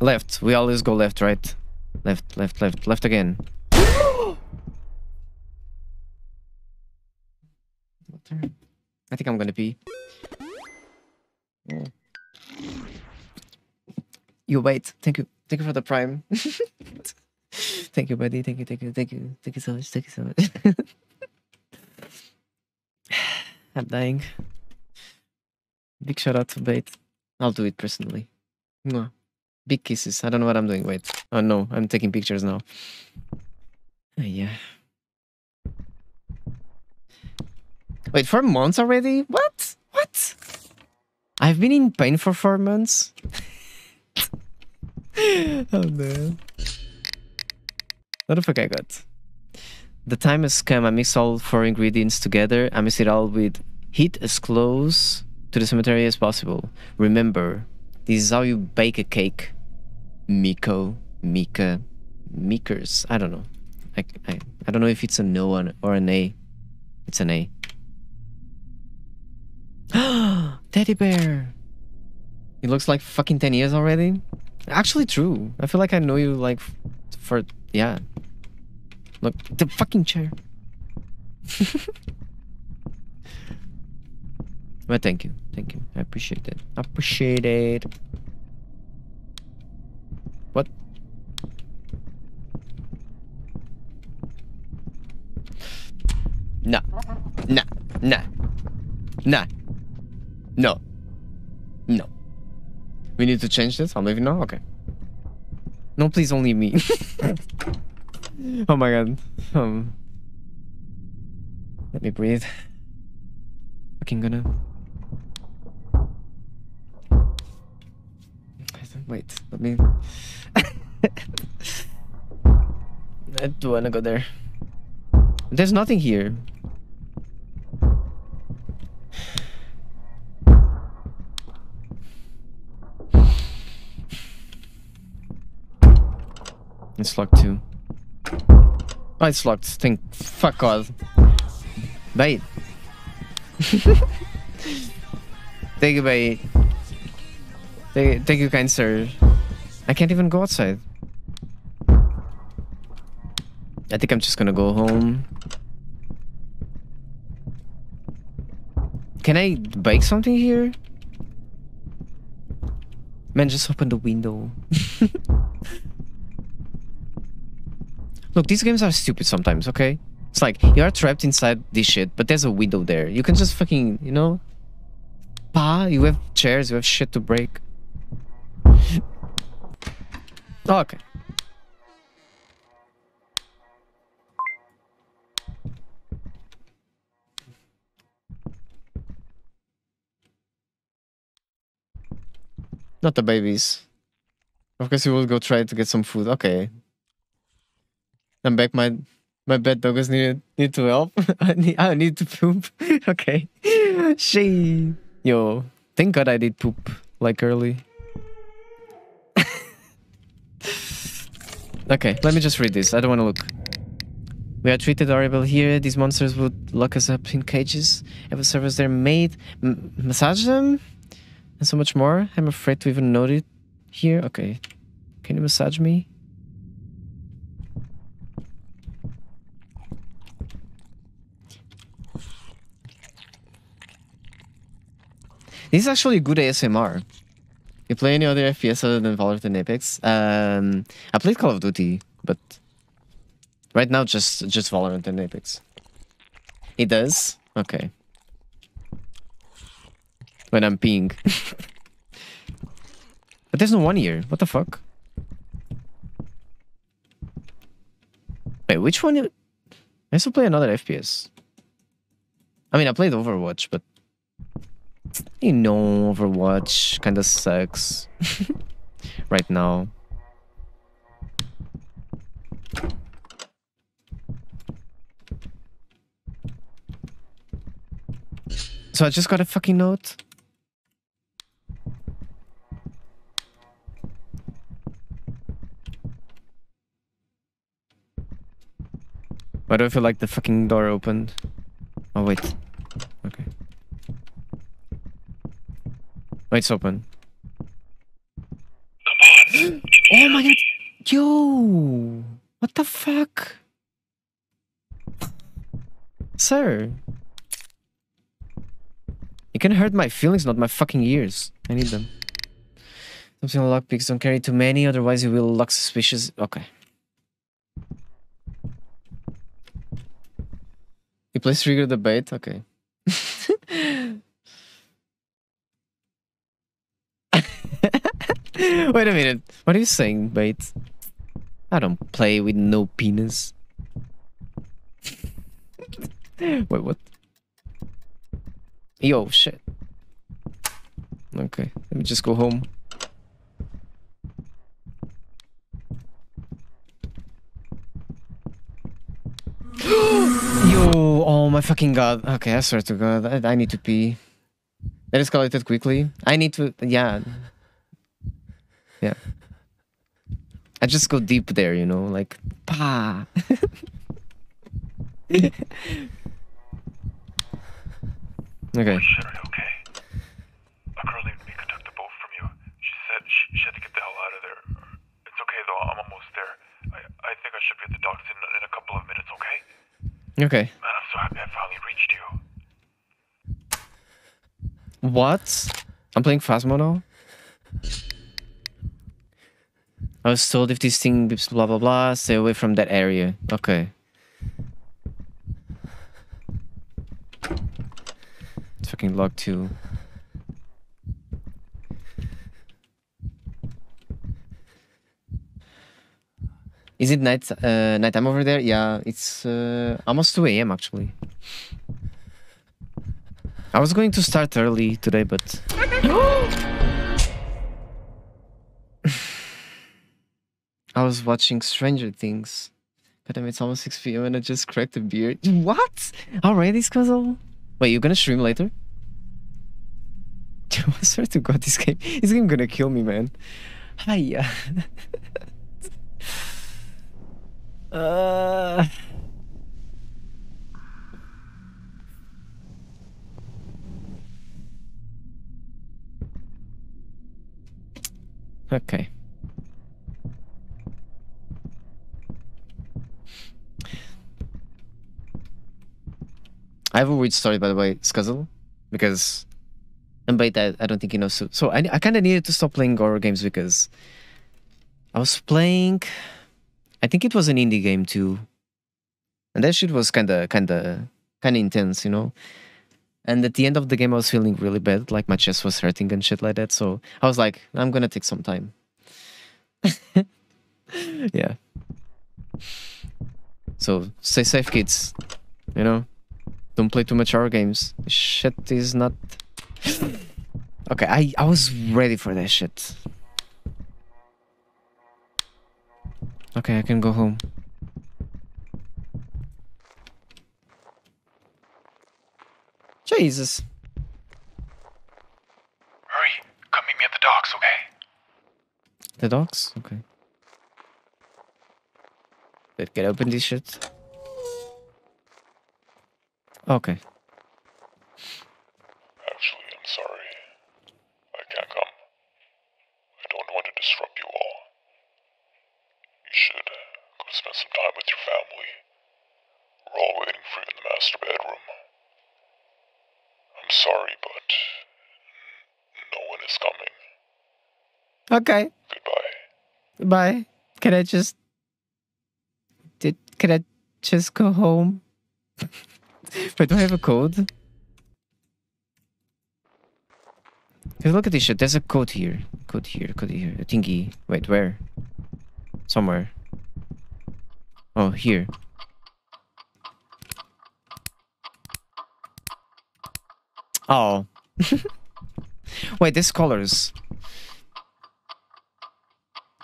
Speaker 1: Left. We always go left, right? Left, left, left, left again. I think I'm gonna pee. You wait. Thank you. Thank you for the prime. thank you, buddy. Thank you, thank you, thank you. Thank you so much. Thank you so much. I'm dying. Big shout out to Bait. I'll do it personally. Mwah. Big kisses. I don't know what I'm doing. Wait. Oh no, I'm taking pictures now. Uh, yeah. Wait, four months already? What? What? I've been in pain for four months. oh man. What the fuck I got? The time has come. I mix all four ingredients together. I mix it all with heat as close to the cemetery as possible. Remember, this is how you bake a cake. Miko, Mika, Meekers. I don't know. I, I, I don't know if it's a no one or an A. It's an A. Teddy bear. He looks like fucking 10 years already. Actually true. I feel like I know you like for yeah. Look, the fucking chair. but thank you. Thank you. I appreciate it. Appreciate it. What? No. No. No. No. No. No. We need to change this? I'm leaving now? Okay. No, please only me. oh my god. Um. Let me breathe. Fucking gonna. Wait, let me. I do wanna go there. There's nothing here. It's locked too. Oh, it's locked. Thank fuck God. Bait. thank you, bait. Thank, you, kind sir. I can't even go outside. I think I'm just gonna go home. Can I bake something here? Man, just open the window. Look, these games are stupid sometimes, okay? It's like, you are trapped inside this shit, but there's a window there. You can just fucking, you know? Pa, you have chairs, you have shit to break. Okay. Not the babies. Of course, we will go try to get some food. Okay. I'm back. My my bed doggers need need to help. I need I need to poop. okay. She yo. Thank God I did poop like early. Okay, let me just read this. I don't want to look. We are treated horrible here. These monsters would lock us up in cages. Every service they're made, m- massage them, and so much more. I'm afraid to even note it here. Okay, can you massage me? This is actually good ASMR. You play any other FPS other than Valorant and Apex? Um, I played Call of Duty, but right now just just Valorant and Apex. It does? Okay. When I'm peeing. but there's no one here. What the fuck? Wait, which one? I still play another FPS. I mean, I played Overwatch, but you know, Overwatch kinda sucks right now. So I just got a fucking note. Why do I feel like the fucking door opened? Oh, wait. Okay. It's open. oh my god! Yo! What the fuck? Sir. You can hurt my feelings, not my fucking ears. I need them. Something on lockpicks don't carry too many, otherwise you will look suspicious. Okay. You please trigger the bait? Okay. Wait a minute. What are you saying, bait? I don't play with no penis. Wait, what? Yo, shit. Okay, let me just go home. Yo, oh my fucking god. Okay, I swear to god, I, I need to pee. Let's call it that escalated quickly. I need to, yeah. Yeah. I just go deep there, you know, like, pa. okay.
Speaker 2: Okay? A girl named Mika took the boat from you. She said she, she had to get the hell out of there. It's okay though, I'm almost there. I, I think I should be at the docks in, in a couple of minutes, okay?
Speaker 1: Okay.
Speaker 2: Man, I'm so happy I finally reached you.
Speaker 1: What? I'm playing Phasmo now? I was told if this thing beeps blah blah blah, stay away from that area. Okay. It's fucking log two. Is it night uh nighttime over there? Yeah, it's uh, almost 2 a.m. actually. I was going to start early today, but I was watching Stranger Things. God damn, it's almost 6 p.m. and I just cracked a beer. What? Already, Scuzzle? Wait, you're gonna stream later? I swear to God, this game, this game gonna kill me, man. Hiya. uh. Okay. I have a weird story, by the way, Scuzzle, because and by that I don't think you know. So, so I I kind of needed to stop playing horror games because I was playing. I think it was an indie game too, and that shit was kind of kind of kind of intense, you know. And at the end of the game, I was feeling really bad, like my chest was hurting and shit like that. So I was like, I'm gonna take some time. yeah. So stay safe, kids. You know, don't play too much horror games. Shit is not. okay, I I was ready for that shit. Okay, I can go home. Jesus.
Speaker 2: Hurry, come meet me at the docks, okay?
Speaker 1: The dogs? Okay. Let's get open this shit. Okay.
Speaker 2: Actually, I'm sorry. I can't come. I don't want to disrupt you all. You should go spend some time with your family. We're all waiting for you in the master bedroom. I'm sorry, but no one is coming.
Speaker 1: Okay.
Speaker 2: Goodbye.
Speaker 1: Bye. Can I just did can I just go home? Wait, do I have a code? Hey, look at this shit. There's a code here. Code here, code here. A thingy. Wait, where? Somewhere. Oh, here. Oh. Wait, there's colors.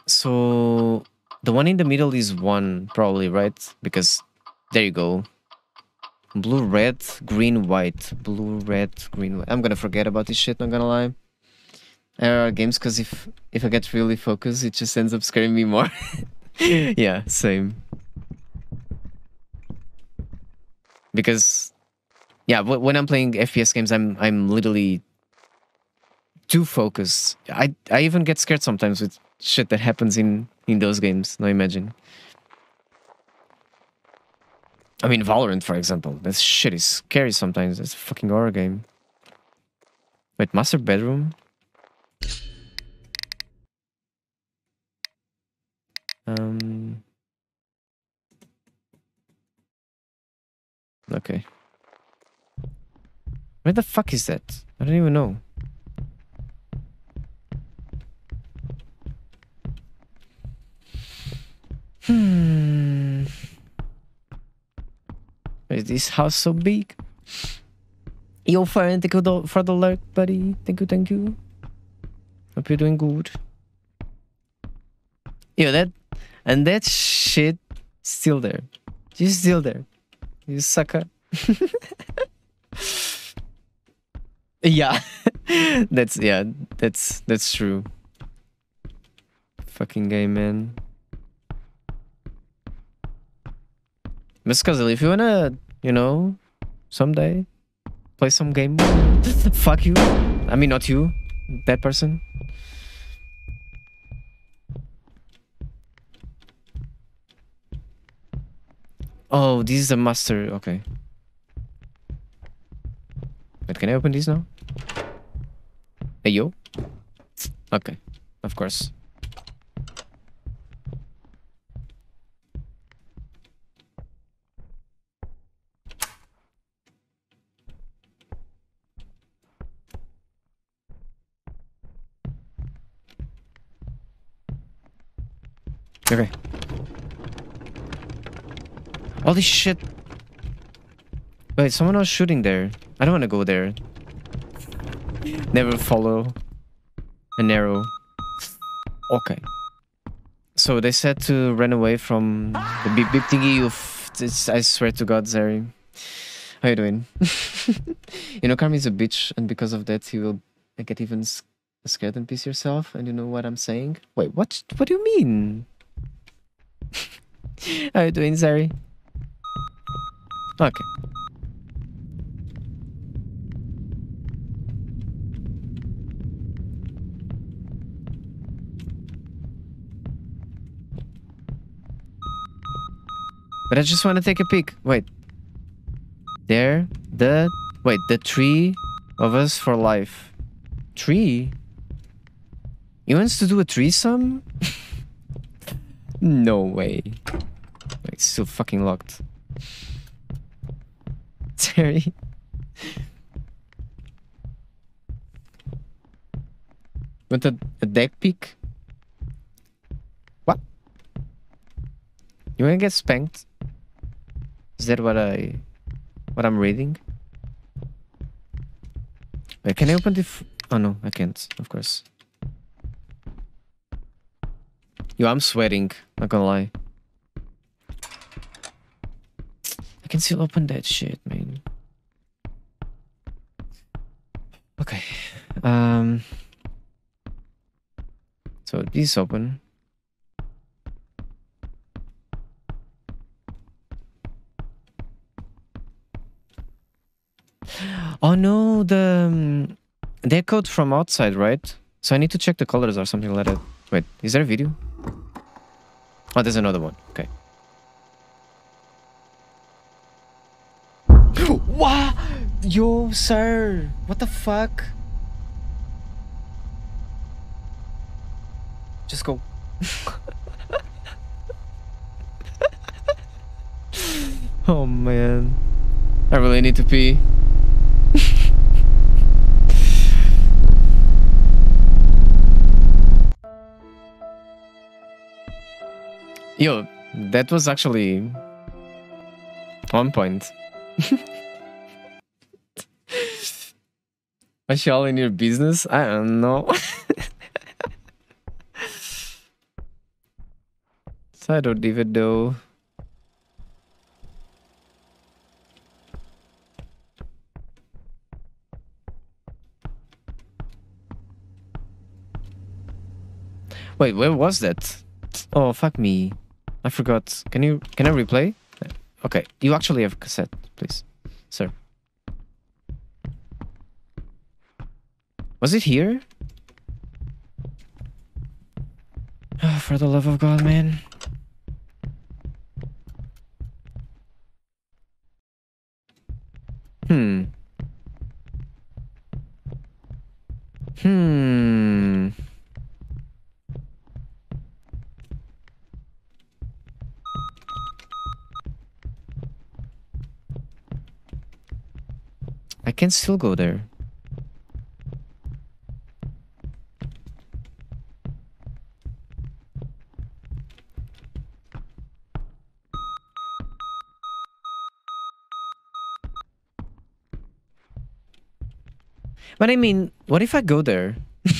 Speaker 1: So the one in the middle is one, probably, right? Because there you go. Blue, red, green, white. Blue, red, green, white. I'm gonna forget about this shit, not gonna lie. RR games, because if, if I get really focused, it just ends up scaring me more. yeah, same. because yeah, wh- when I'm playing FPS games, I'm I'm literally too focused. I I even get scared sometimes with shit that happens in in those games. Now imagine. I mean, Valorant, for example. That shit is scary sometimes. It's a fucking horror game. Wait, master bedroom? Um. Okay. Where the fuck is that? I don't even know. This house so big? Yo, fine. Thank you for the alert, buddy. Thank you, thank you. Hope you're doing good. Yo, that and that shit still there. Just still there. You sucker. yeah. that's yeah, that's that's true. Fucking gay man. Miss Cuzzle, if you wanna, you know, someday play some game, fuck you. I mean, not you, that person. Oh, this is a master. Okay. Wait, can I open this now? Hey, yo. Okay, of course. Okay. Holy shit. Wait, someone was shooting there. I don't want to go there. Never follow an arrow. Okay. So they said to run away from the beep beep thingy. You, f- it's, I swear to God, Zeri. How you doing? you know, Kami is a bitch, and because of that, he will get even scared and piss yourself. And you know what I'm saying? Wait, what? What do you mean? Oh, How are you doing, Zeri? Okay. But I just want to take a peek. Wait. There, the wait, the tree of us for life. Tree? He wants to do a threesome? no way. It's still fucking locked. Terry. Want a, a deck peek? What? You wanna get spanked? Is that what I what I'm reading? Wait, can I open the f Oh no, I can't, of course. Yo, I'm sweating, not gonna lie. I can still open that shit, man. Okay. Um so this open. Oh no, the um, they code from outside, right? So I need to check the colors or something like that. Wait, is there a video? Oh, there's another one. Okay. What? Yo, sir. What the fuck? Just go. oh man. I really need to pee. Yo, that was actually one point. Was she all in your business? I don't know. so I don't even know. Wait, where was that? Oh, fuck me. I forgot. Can you can I replay? Okay, you actually have cassette. please, sir. Was it here? Ah, For the love of God, man. Can still go there. But I mean, what if I go there?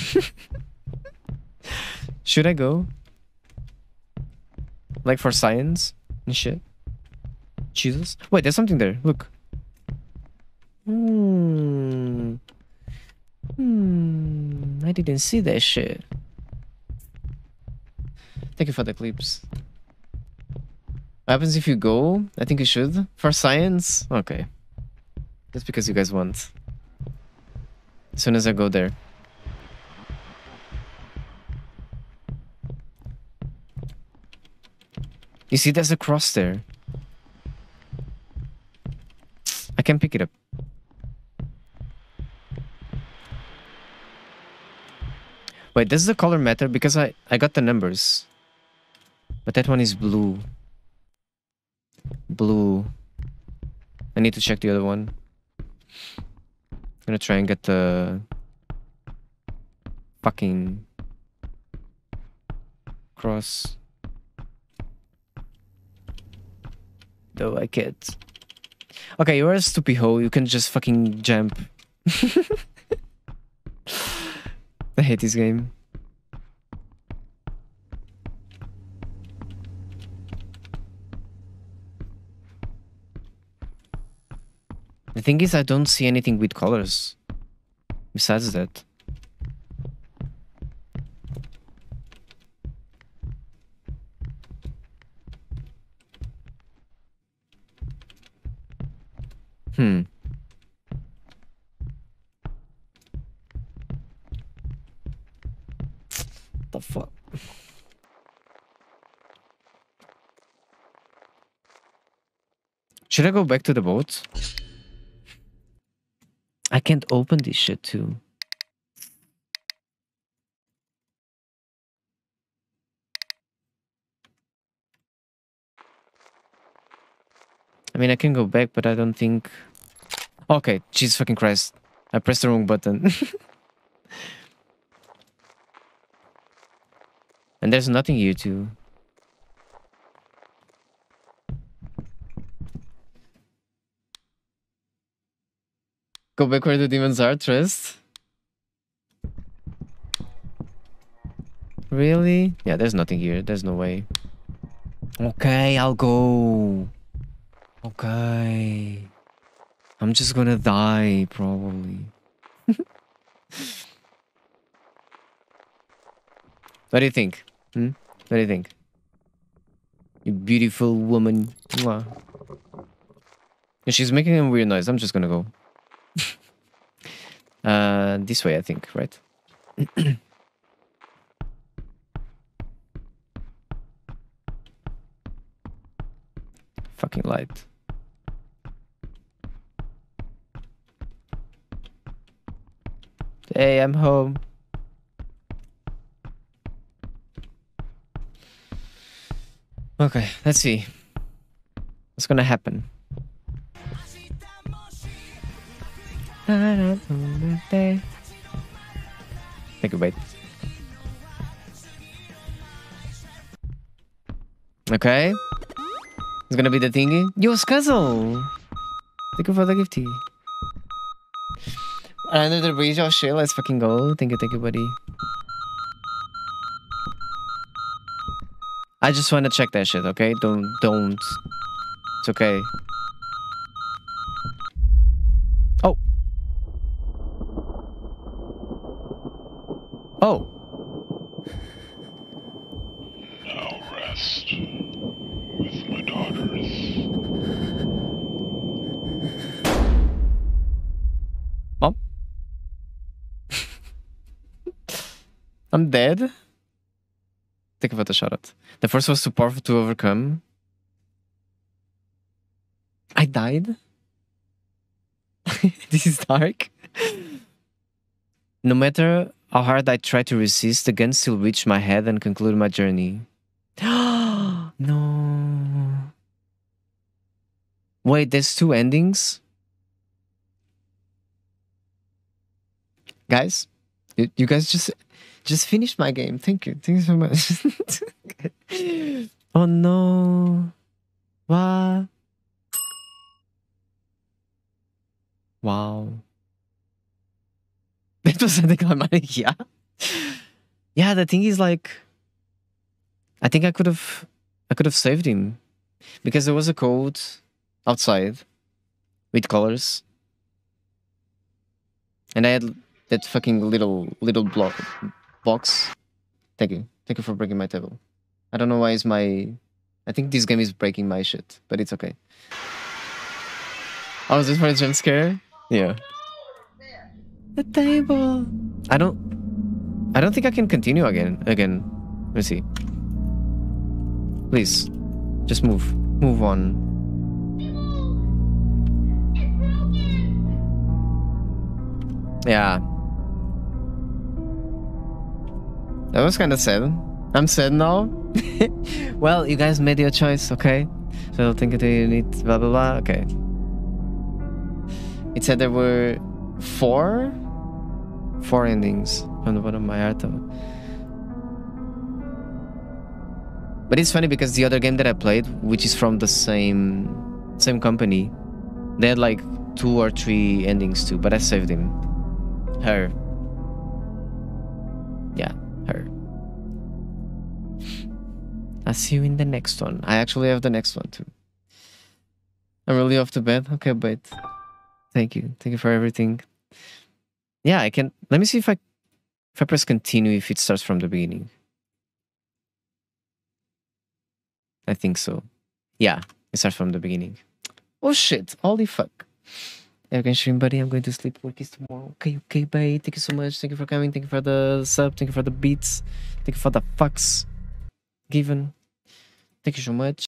Speaker 1: Should I go? Like for science and shit? Jesus. Wait, there's something there. Look. Hmm. Hmm. I didn't see that shit. Thank you for the clips. What happens if you go? I think you should. For science? Okay. Just because you guys want. As soon as I go there. You see, there's a cross there. I can pick it up. Wait, does the color matter? Because I, I got the numbers. But that one is blue. Blue. I need to check the other one. I'm gonna try and get the fucking cross. Though I can't. Okay, you're a stupid hoe. You can just fucking jump. I hate this game. The thing is, I don't see anything with colors. Besides that. Hmm. The fuck? Should I go back to the boat? I can't open this shit too. I mean, I can go back, but I don't think. Okay, Jesus fucking Christ! I pressed the wrong button. and there's nothing here too. Go back where the demons are, Trist. Really? Yeah, there's nothing here. There's no way. Okay, I'll go. Okay. I'm just gonna die, probably. what do you think? Hmm? What do you think? You beautiful woman. Mwah. She's making a weird noise. I'm just gonna go. Uh, this way, I think, right? Fucking light. Hey, I'm home. Okay, let's see. What's gonna happen? Take a wait. Okay. It's gonna be the thingy. Yo, Scuzzle! Thank you for the gifty. Under the bridge, oh shit, let's fucking go. Thank you, thank you, buddy. I just wanna check that shit, okay? Don't, don't. It's okay. Oh. Oh.
Speaker 2: Now rest with my daughters.
Speaker 1: I'm dead. Think about the shoutout. The first was too powerful to overcome. I died. this is dark. No matter how hard I try to resist, the gun still reached my head and concluded my journey. no. Wait, there's two endings? Guys, you, you guys just just finished my game. Thank you. Thank you so much. oh no. What? Wow. That was anticlimactic, yeah. Yeah, the thing is like I think I could have I could have saved him. Because there was a code outside with colors. And I had that fucking little little block box. Thank you. Thank you for breaking my table. I don't know why is my I think this game is breaking my shit, but it's okay. Oh, is this for a jump scare? Yeah. The table. I don't. I don't think I can continue again. Again. Let me see. Please, just move. Move on. Yeah. That was kind of sad. I'm sad now. well, you guys made your choice, okay? So I think that you need blah blah blah. Okay. It said there were four four endings from the bottom of my heart. But it's funny because the other game that I played, which is from the same same company, they had like two or three endings too, but I saved him. Her. Yeah, I'll see you in the next one. I actually have the next one too. I'm really off to bed. Okay, but thank you. Thank you for everything. Yeah, I can. Let me see if I if I press continue if it starts from the beginning. I think so. Yeah, it starts from the beginning. Oh shit! Holy fuck! Yeah, can stream, buddy. I'm going to sleep. Work is tomorrow. Okay, okay, bye. Thank you so much. Thank you for coming. Thank you for the sub. Thank you for the beats. Thank you for the fucks given. Thank you so much.